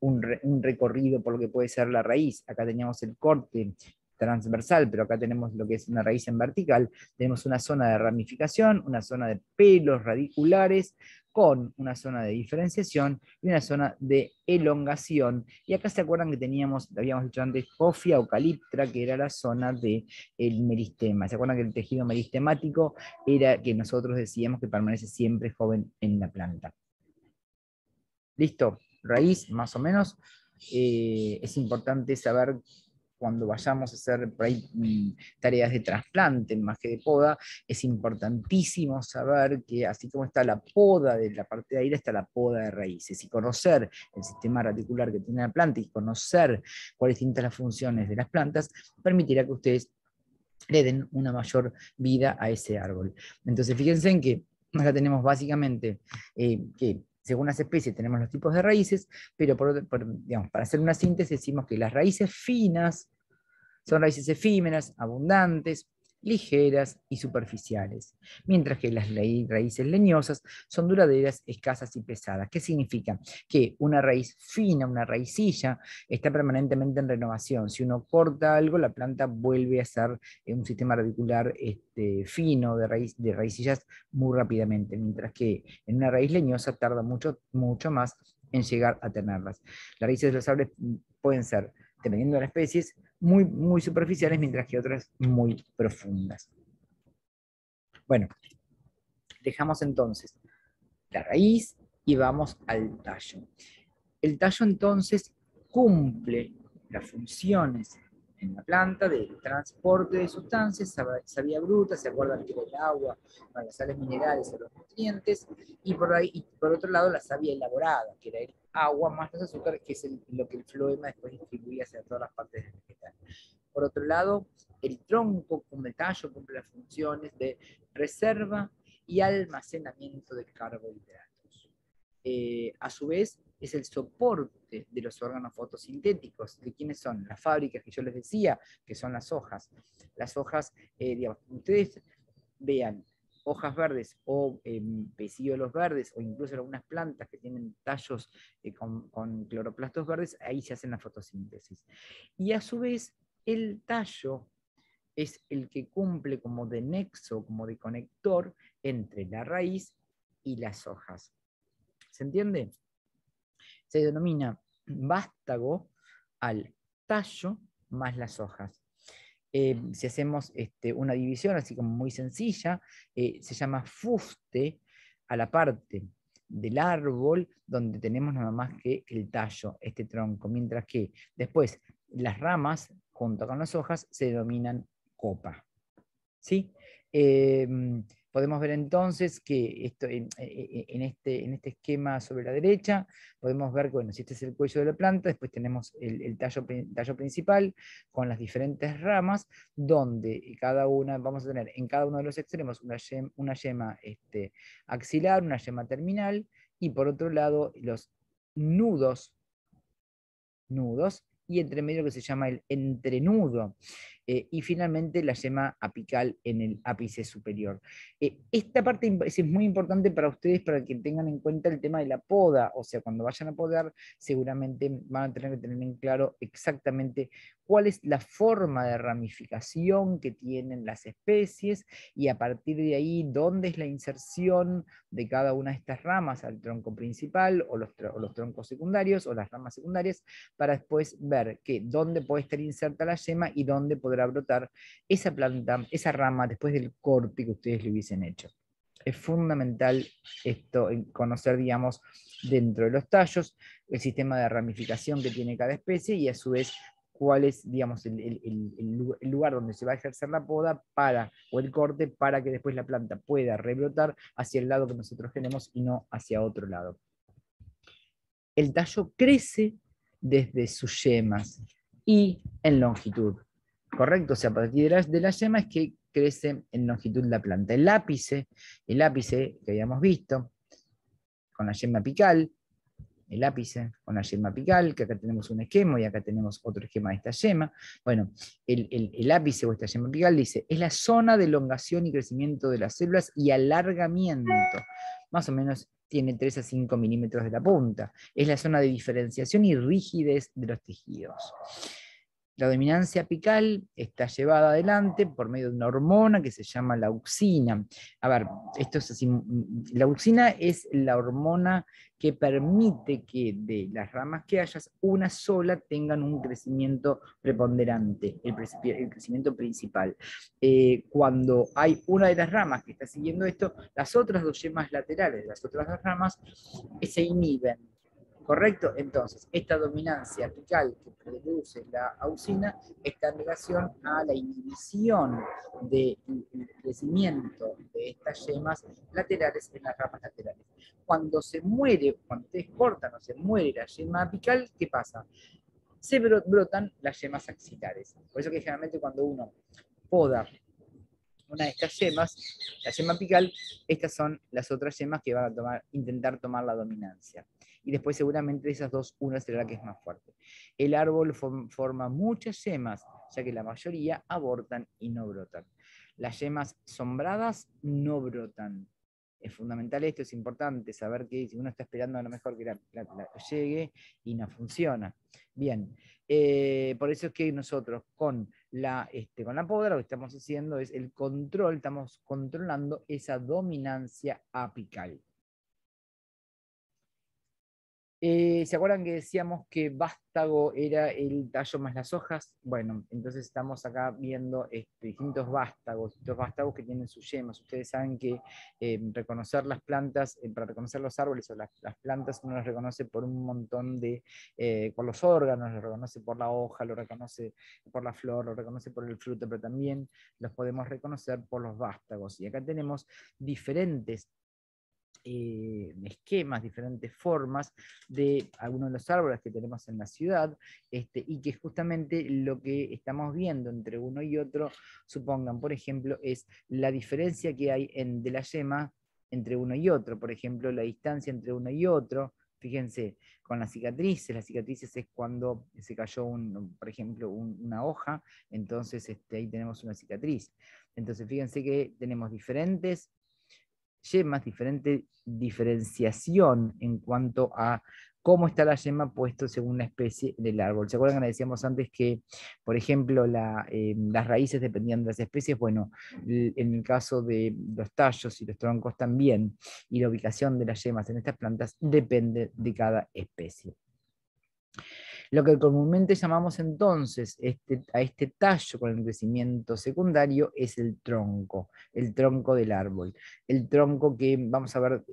un, recorrido por lo que puede ser la raíz. Acá teníamos el corte transversal, pero acá tenemos lo que es una raíz en vertical. Tenemos una zona de ramificación, una zona de pelos radiculares, con una zona de diferenciación y una zona de elongación. Y acá se acuerdan que teníamos, habíamos dicho antes, Hofia o Caliptra, que era la zona del el meristema. ¿Se acuerdan que el tejido meristemático era que nosotros decíamos que permanece siempre joven en la planta? ¿Listo? Raíz, más o menos, eh, es importante saber cuando vayamos a hacer mm, tareas de trasplante más que de poda, es importantísimo saber que así como está la poda de la parte de aire, está la poda de raíces. Y conocer el sistema radicular que tiene la planta y conocer cuáles son las funciones de las plantas, permitirá que ustedes le den una mayor vida a ese árbol. Entonces, fíjense en que acá tenemos básicamente eh, que según las especies tenemos los tipos de raíces, pero para hacer una síntesis decimos que las raíces finas son raíces efímeras, abundantes, ligeras y superficiales, mientras que las raíces leñosas son duraderas, escasas y pesadas. ¿Qué significa? Que una raíz fina, una raicilla, está permanentemente en renovación. Si uno corta algo, la planta vuelve a ser un sistema radicular este, fino de, raíz, de raicillas muy rápidamente, mientras que en una raíz leñosa tarda mucho, mucho más en llegar a tenerlas. Las raíces de los árboles pueden ser, dependiendo de las especies, muy, superficiales, mientras que otras muy profundas. Bueno, dejamos entonces la raíz y vamos al tallo. El tallo entonces cumple las funciones en la planta de transporte de sustancias, savia bruta, se era el agua, las sales minerales los nutrientes, y por, ahí, y por otro lado la savia elaborada, que era el agua más los azúcares, que es lo que el floema después distribuye hacia todas las partes del vegetal. Por otro lado, el tronco como el cumple las funciones de reserva y almacenamiento de carbohidratos. Eh, a su vez, es el soporte de los órganos fotosintéticos. ¿De quiénes son? Las fábricas que yo les decía, que son las hojas. Las hojas, eh, digamos, ustedes vean hojas verdes o eh, pecíolos verdes o incluso algunas plantas que tienen tallos eh, con, con, cloroplastos verdes, ahí se hacen la fotosíntesis. Y a su vez, el tallo es el que cumple como de nexo, como de conector entre la raíz y las hojas. ¿Se entiende? Se denomina vástago al tallo más las hojas. Eh, si hacemos este, una división así como muy sencilla, eh, se llama fuste a la parte del árbol donde tenemos nada más que el tallo, este tronco, mientras que después las ramas junto con las hojas se denominan copa. ¿Sí? Em, podemos ver entonces que esto, en, este, en, este, esquema sobre la derecha, podemos ver que bueno, si este es el cuello de la planta, después tenemos el, tallo, tallo, principal con las diferentes ramas, donde cada una, vamos a tener en cada uno de los extremos una yema, una yema este, axilar, una yema terminal, y por otro lado los nudos, nudos y entre medio que se llama el entrenudo. Eh, y finalmente la yema apical en el ápice superior. Eh, esta parte es muy importante para ustedes para que tengan en cuenta el tema de la poda, o sea, cuando vayan a podar seguramente van a tener que tener en claro exactamente cuál es la forma de ramificación que tienen las especies y a partir de ahí dónde es la inserción de cada una de estas ramas al tronco principal o los, los troncos secundarios o las ramas secundarias para después ver que dónde puede estar inserta la yema y dónde podrá brotar esa planta, esa rama después del corte que ustedes le hubiesen hecho. Es fundamental esto, conocer, digamos, dentro de los tallos, el sistema de ramificación que tiene cada especie y a su vez cuál es, digamos, el, lugar donde se va a ejercer la poda para, o el corte para que después la planta pueda rebrotar hacia el lado que nosotros tenemos y no hacia otro lado. El tallo crece desde sus yemas y en longitud. ¿Correcto? O sea, a partir de la, yema es que crece en longitud la planta. El ápice, el ápice que habíamos visto, con la yema apical, el ápice con la yema apical, que acá tenemos un esquema y acá tenemos otro esquema de esta yema. Bueno, el, ápice o esta yema apical dice, es la zona de elongación y crecimiento de las células y alargamiento. Más o menos tiene 3 a 5 milímetros de la punta. Es la zona de diferenciación y rigidez de los tejidos. La dominancia apical está llevada adelante por medio de una hormona que se llama la auxina. A ver, esto es así, la auxina es la hormona que permite que de las ramas que hayas, una sola tengan un crecimiento preponderante, el, crecimiento principal. Eh, cuando hay una de las ramas que está siguiendo esto, las otras dos yemas laterales las otras dos ramas se inhiben ¿Correcto? Entonces, esta dominancia apical que produce la auxina está en relación a la inhibición del crecimiento de estas yemas laterales en las ramas laterales. Cuando se muere, cuando ustedes cortan o se muere la yema apical, ¿qué pasa? Se brotan las yemas axilares. Por eso que generalmente cuando uno poda una de estas yemas, la yema apical, estas son las otras yemas que van a intentar tomar la dominancia y después seguramente de esas dos, una será la que es más fuerte. El árbol forma muchas yemas, ya que la mayoría abortan y no brotan. Las yemas sombradas no brotan. Es fundamental esto, es importante saber que si uno está esperando a lo mejor que la, llegue y no funciona. Bien, eh, por eso es que nosotros con la, este, con la poda lo que estamos haciendo es el control, estamos controlando esa dominancia apical. Eh, ¿Se acuerdan que decíamos que vástago era el tallo más las hojas? Bueno, entonces estamos acá viendo este, distintos vástagos, distintos vástagos que tienen sus yemas. Ustedes saben que eh, reconocer las plantas, eh, para reconocer los árboles o las, plantas, uno los reconoce por un montón de, por los órganos, los reconoce por la hoja, lo reconoce por la flor, lo reconoce por el fruto, pero también los podemos reconocer por los vástagos. Y acá tenemos diferentes eh, esquemas, diferentes formas de algunos de los árboles que tenemos en la ciudad, este, y que justamente lo que estamos viendo entre uno y otro, supongan, por ejemplo, es la diferencia que hay en, de la yema entre uno y otro, por ejemplo, la distancia entre uno y otro, fíjense, con las cicatrices, las cicatrices es cuando se cayó, un, por ejemplo, una hoja, entonces este, ahí tenemos una cicatriz. Entonces fíjense que tenemos diferentes yemas, diferente diferenciación en cuanto a cómo está la yema puesto según la especie del árbol. ¿Se acuerdan que decíamos antes que, por ejemplo, eh, las raíces dependían de las especies? Bueno, en el caso de los tallos y los troncos también, y la ubicación de las yemas en estas plantas depende de cada especie. Lo que comúnmente llamamos entonces este, a este tallo con el crecimiento secundario es el tronco, el tronco del árbol. El tronco que vamos a ver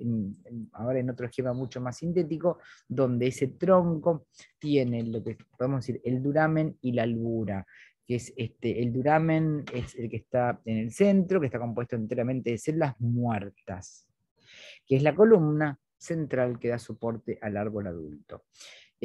ahora en otro esquema mucho más sintético, donde ese tronco tiene lo que podemos decir el duramen y la albura que es este, el duramen es el que está en el centro, que está compuesto enteramente de células muertas, que es la columna central que da soporte al árbol adulto.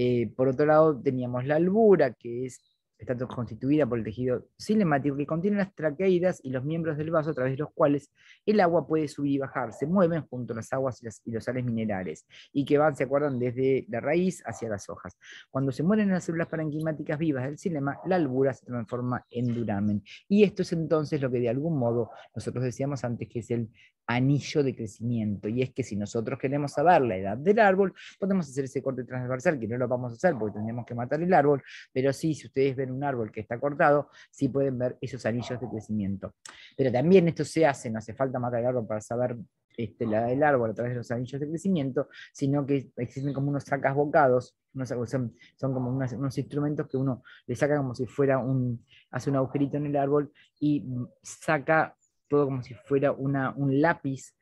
Eh, por otro lado, teníamos la albura, que es, está constituida por el tejido cinemático que contiene las traqueidas y los miembros del vaso a través de los cuales el agua puede subir y bajar, se mueven junto a las aguas y, los sales minerales, y que van, se acuerdan, desde la raíz hacia las hojas. Cuando se mueren las células parenquimáticas vivas del cinema, la albura se transforma en duramen. Y esto es entonces lo que de algún modo nosotros decíamos antes que es el anillo de crecimiento. Y es que si nosotros queremos saber la edad del árbol, podemos hacer ese corte transversal, que no lo vamos a hacer porque tendríamos que matar el árbol, pero sí, si ustedes ven un árbol que está cortado, sí pueden ver esos anillos de crecimiento. Pero también esto se hace, no hace falta matar el árbol para saber este, la del árbol a través de los anillos de crecimiento, sino que existen como unos sacas bocados, son, como unos, instrumentos que uno le saca como si fuera un, hace un agujerito en el árbol y saca todo como si fuera un lápiz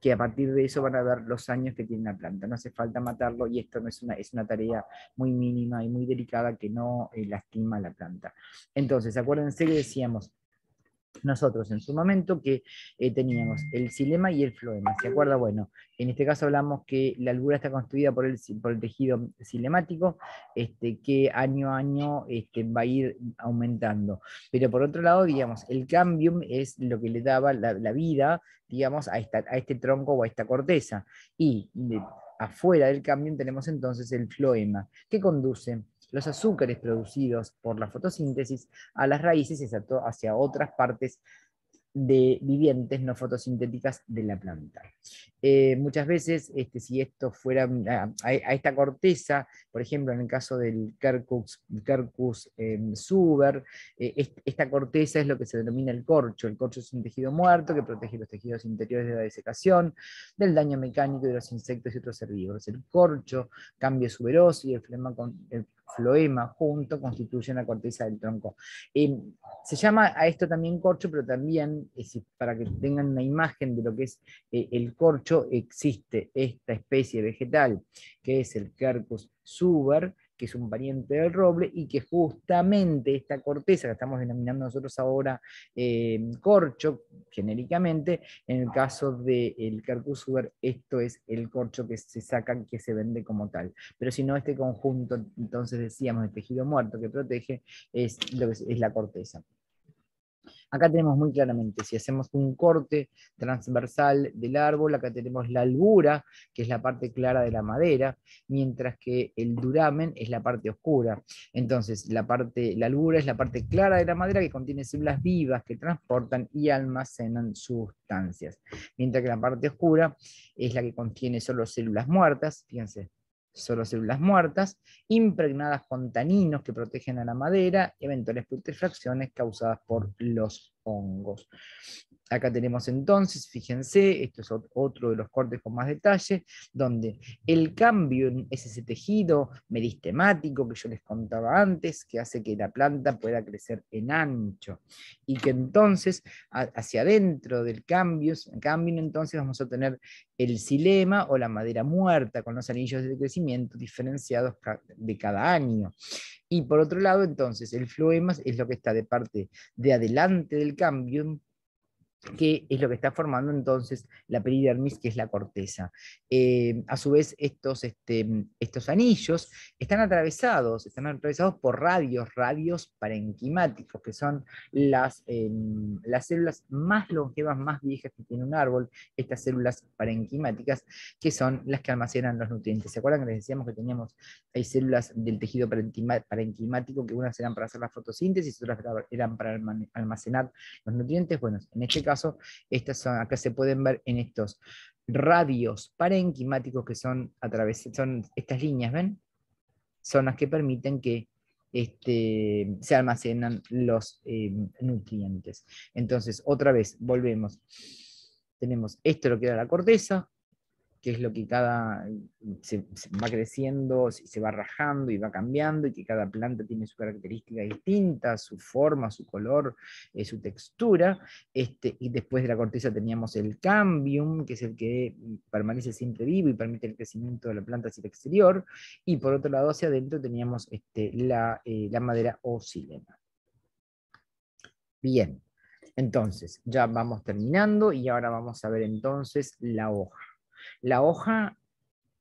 que a partir de eso van a ver los años que tiene la planta. No hace falta matarlo y esto no es una, es una tarea muy mínima y muy delicada que no eh, lastima a la planta. Entonces, acuérdense que decíamos, nosotros en su momento que eh, teníamos el xilema y el floema. ¿Se acuerda? Bueno, en este caso hablamos que la albura está constituida por el, por el tejido cilemático, este, que año a año este, va a ir aumentando. Pero por otro lado, digamos, el cambium es lo que le daba la, vida, digamos, a, esta, a este tronco o a esta corteza. Y afuera del cambium tenemos entonces el floema, que conduce los azúcares producidos por la fotosíntesis a las raíces y hacia otras partes de vivientes no fotosintéticas de la planta. Eh, muchas veces, este, si esto fuera a, esta corteza, por ejemplo, en el caso del Quercus, Quercus em, suber, eh, esta corteza es lo que se denomina el corcho. El corcho es un tejido muerto que protege los tejidos interiores de la desecación, del daño mecánico de los insectos y otros herbívoros. El corcho, cambio suberoso y el, flema con, el floema junto constituyen la corteza del tronco. Eh, se llama a esto también corcho, pero también, para que tengan una imagen de lo que es eh, el corcho, existe esta especie vegetal, que es el Quercus suber, que es un pariente del roble, y que justamente esta corteza que estamos denominando nosotros ahora eh, corcho, genéricamente, en el caso del Carcusuber, esto es el corcho que se saca, que se vende como tal. Pero si no, este conjunto, entonces decíamos, el tejido muerto que protege, es, lo que es la corteza. Acá tenemos muy claramente, si hacemos un corte transversal del árbol, acá tenemos la albura, que es la parte clara de la madera, mientras que el duramen es la parte oscura. Entonces, la, parte, la albura es la parte clara de la madera que contiene células vivas que transportan y almacenan sustancias, mientras que la parte oscura es la que contiene solo células muertas, fíjense, solo células muertas, impregnadas con taninos que protegen a la madera, eventuales putrefacciones causadas por los hongos. Acá tenemos entonces, fíjense, esto es otro de los cortes con más detalle, donde el cambio es ese tejido meristemático que yo les contaba antes, que hace que la planta pueda crecer en ancho, y que entonces hacia adentro del cambio, cambio entonces vamos a tener el silema o la madera muerta con los anillos de crecimiento diferenciados de cada año. Y por otro lado, entonces, el floema es lo que está de parte de adelante del cambio, que es lo que está formando entonces la peridermis, que es la corteza. Eh, a su vez, estos, este, estos anillos están atravesados, están atravesados por radios, radios parenquimáticos, que son las, em, las células más longevas, más viejas que tiene un árbol, estas células parenquimáticas, que son las que almacenan los nutrientes. ¿Se acuerdan que les decíamos que teníamos, hay células del tejido parenquimático, que unas eran para hacer la fotosíntesis, otras eran para almacenar los nutrientes? Bueno, en este caso, estas son, acá se pueden ver en estos radios parenquimáticos que son, a través, son estas líneas, ¿ven? Son las que permiten que este, se almacenan los eh, nutrientes. Entonces, otra vez, volvemos. Tenemos esto lo que era la corteza, que es lo que cada se, va creciendo, se va rajando y va cambiando, y que cada planta tiene su característica distinta, su forma, su color, eh, su textura. Este, y después de la corteza teníamos el cambium, que es el que permanece siempre vivo y permite el crecimiento de la planta hacia el exterior. Y por otro lado, hacia adentro teníamos este, la, eh, la madera osilena. Bien, entonces ya vamos terminando y ahora vamos a ver entonces la hoja. La hoja,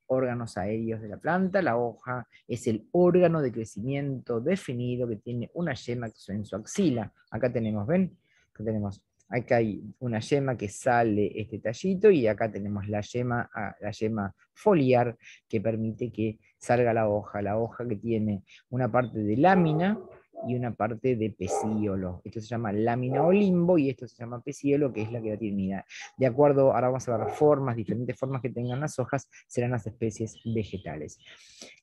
órganos aéreos de la planta, la hoja es el órgano de crecimiento definido que tiene una yema en su axila. Acá tenemos, ¿ven? Acá tenemos acá hay una yema que sale este tallito y acá tenemos la yema, ah, la yema foliar que permite que salga la hoja, la hoja que tiene una parte de lámina y una parte de pecíolo. Esto se llama lámina o limbo y esto se llama pecíolo, que es la que va a De acuerdo, ahora vamos a ver formas, diferentes formas que tengan las hojas, serán las especies vegetales.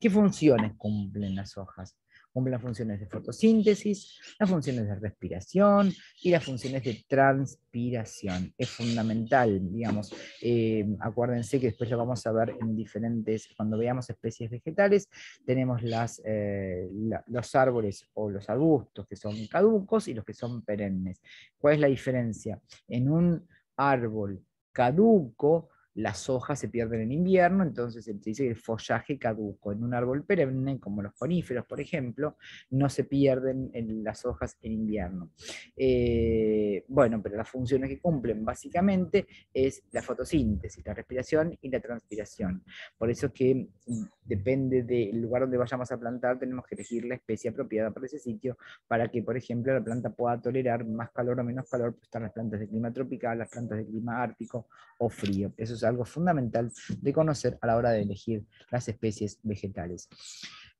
¿Qué funciones cumplen las hojas? Cumple las funciones de fotosíntesis, las funciones de respiración y las funciones de transpiración. Es fundamental, digamos. Eh, acuérdense que después lo vamos a ver en diferentes, cuando veamos especies vegetales, tenemos las, eh, los árboles o los arbustos que son caducos y los que son perennes. ¿Cuál es la diferencia? En un árbol caduco, las hojas se pierden en invierno, entonces se dice que el follaje caduco. En un árbol perenne, como los coníferos, por ejemplo, no se pierden en las hojas en invierno. Eh, bueno, pero las funciones que cumplen básicamente es la fotosíntesis, la respiración y la transpiración. Por eso que mm, depende del lugar donde vayamos a plantar, tenemos que elegir la especie apropiada para ese sitio, para que, por ejemplo, la planta pueda tolerar más calor o menos calor, pues están las plantas de clima tropical, las plantas de clima ártico o frío. Eso algo fundamental de conocer a la hora de elegir las especies vegetales.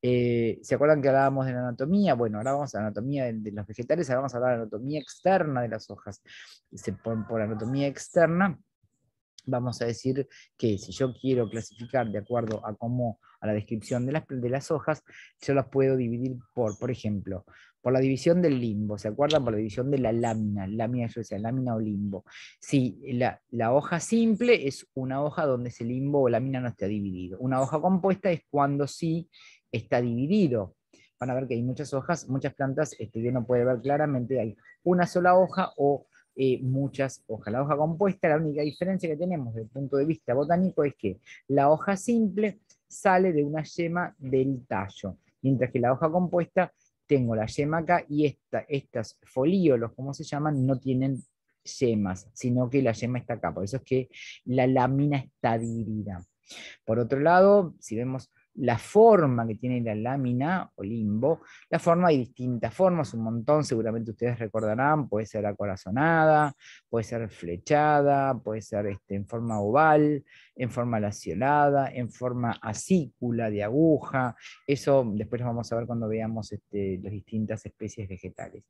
Eh, ¿Se acuerdan que hablábamos de la anatomía? Bueno, ahora vamos a la anatomía de, los vegetales, ahora vamos a hablar de la anatomía externa de las hojas. Se, por, por anatomía externa, vamos a decir que si yo quiero clasificar de acuerdo a cómo, a la descripción de las, de las hojas, yo las puedo dividir por, por ejemplo, por la división del limbo, ¿se acuerdan? Por la división de la lámina, lámina, yo decía, lámina o limbo. Sí, la, la, hoja simple es una hoja donde ese limbo o lámina no está dividido. Una hoja compuesta es cuando sí está dividido. Van a ver que hay muchas hojas, muchas plantas, este no puede ver claramente, hay una sola hoja o eh, muchas hojas. La hoja compuesta, la única diferencia que tenemos desde el punto de vista botánico es que la hoja simple sale de una yema del tallo, mientras que la hoja compuesta tengo la yema acá y esta, estas folíolos, como se llaman, no tienen yemas, sino que la yema está acá. Por eso es que la lámina está dividida. Por otro lado, si vemos la forma que tiene la lámina o limbo. La forma hay distintas formas, un montón, seguramente ustedes recordarán, puede ser acorazonada, puede ser flechada, puede ser este, en forma oval, en forma lacionada, en forma acícula de aguja. Eso después lo vamos a ver cuando veamos este, las distintas especies vegetales.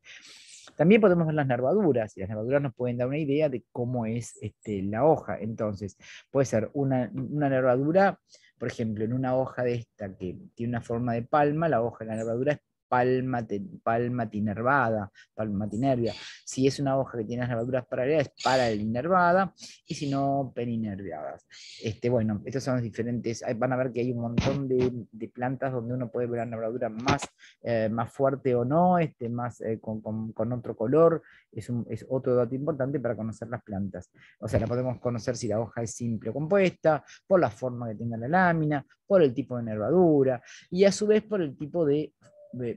También podemos ver las nervaduras, y las nervaduras nos pueden dar una idea de cómo es este, la hoja. Entonces, puede ser una, una nervadura por ejemplo, en una hoja de esta que tiene una forma de palma, la hoja de la nervadura es palmatinervada, palmatinervia. Si es una hoja que tiene las nervaduras paralelas, es paralinervada, y si no, perinerviadas. Este, bueno, estos son los diferentes, van a ver que hay un montón de, plantas donde uno puede ver la nervadura más, eh, más fuerte o no, este, más, eh, con, con, otro color, es, un, es, otro dato importante para conocer las plantas. O sea, la podemos conocer si la hoja es simple o compuesta, por la forma que tenga la lámina, por el tipo de nervadura, y a su vez por el tipo de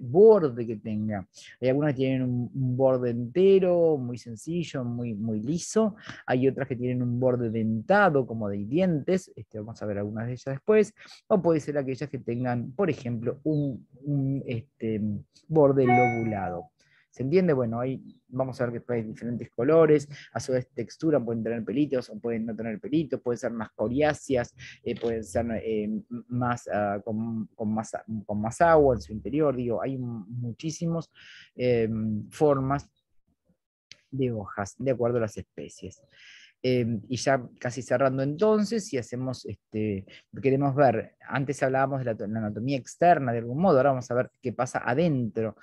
borde que tenga. Hay algunas que tienen un, borde entero, muy sencillo, muy, muy liso. Hay otras que tienen un borde dentado, como de dientes. Este, vamos a ver algunas de ellas después. O puede ser aquellas que tengan, por ejemplo, un, un este, borde lobulado. ¿Se entiende? Bueno, ahí vamos a ver que hay diferentes colores, a su vez textura, pueden tener pelitos o pueden no tener pelitos, pueden ser más coriáceas, eh, pueden ser eh, más, ah, con, más, con más agua en su interior, digo, hay muchísimas eh, formas de hojas, de acuerdo a las especies. Em, y ya casi cerrando entonces, si hacemos, este, queremos ver, antes hablábamos de la, anatomía externa de algún modo, ahora vamos a ver qué pasa adentro.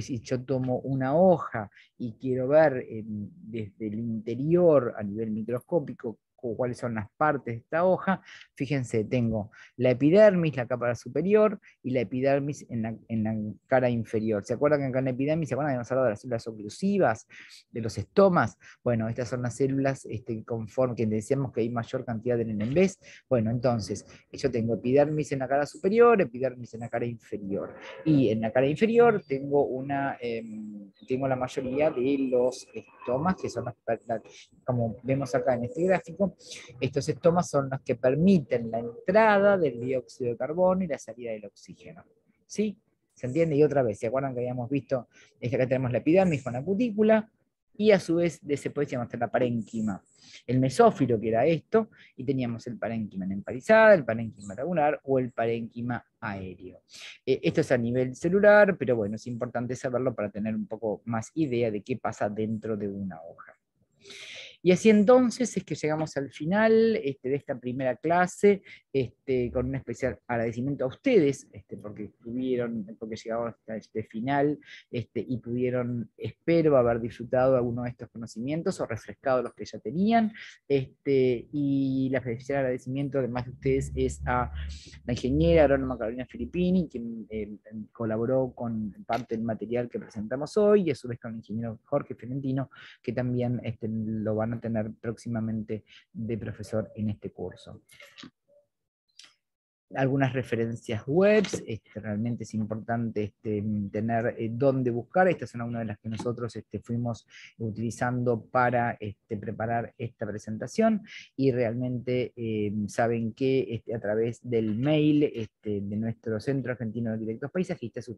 si yo tomo una hoja y quiero ver em, desde el interior a nivel microscópico cuáles son las partes de esta hoja, fíjense, tengo la epidermis, la capa superior, y la epidermis en la, cara inferior. ¿Se acuerdan que acá en la epidermis, se acuerdan que hemos hablado de las células oclusivas, de los estomas? Bueno, estas son las células este, conforme que decíamos que hay mayor cantidad de NMBs. Bueno, entonces, yo tengo epidermis en la cara superior, epidermis en la cara inferior. Y en la cara inferior tengo una, em, tengo la mayoría de los estomas, que son las, como vemos acá en este gráfico, estos estomas son los que permiten la entrada del dióxido de carbono y la salida del oxígeno. ¿Sí? ¿Se entiende? Y otra vez, ¿se acuerdan que habíamos visto? Acá tenemos la epidermis con la cutícula y a su vez de ese puede llamarse la parénquima. El mesófilo, que era esto, y teníamos el parénquima en emparizada, el parénquima regular o el parénquima aéreo. Eh, esto es a nivel celular, pero bueno, es importante saberlo para tener un poco más idea de qué pasa dentro de una hoja. Y así entonces es que llegamos al final este, de esta primera clase, este, con un especial agradecimiento a ustedes, este, porque tuvieron, porque llegamos hasta este final y pudieron, espero, haber disfrutado alguno de estos conocimientos o refrescado los que ya tenían. Y el especial agradecimiento, además de ustedes, es a la ingeniera agrónoma Carolina Filippini, quien eh, colaboró con parte del material que presentamos hoy, y a su vez con el ingeniero Jorge Ferentino, que también lo van a tener próximamente de profesor en este curso algunas referencias webs, este, realmente es importante este, tener eh, dónde buscar, estas son una de las que nosotros este, fuimos utilizando para este, preparar esta presentación. Y realmente eh, saben que este, a través del mail de nuestro Centro Argentino de Directos Paisajistas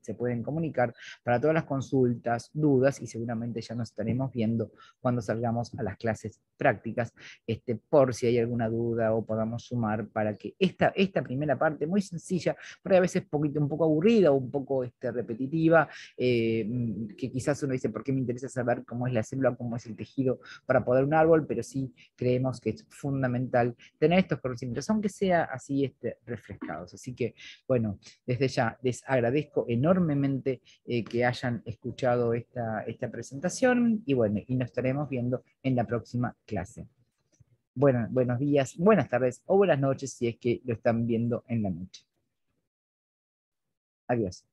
se pueden comunicar para todas las consultas, dudas y seguramente ya nos estaremos viendo cuando salgamos a las clases prácticas. Por si hay alguna duda o podamos sumar para que esta, esta primera parte muy sencilla, pero a veces poquito, un poco aburrida un poco este, repetitiva, eh, que quizás uno dice, ¿por qué me interesa saber cómo es la célula, cómo es el tejido para poder un árbol? Pero sí creemos que es fundamental tener estos conocimientos, aunque sea así este, refrescados. Así que, bueno, desde ya les agradezco enormemente eh, que hayan escuchado esta, esta presentación y bueno, y nos estaremos viendo en la próxima clase buenos días, buenas tardes o buenas noches si es que lo están viendo en la noche. Adiós.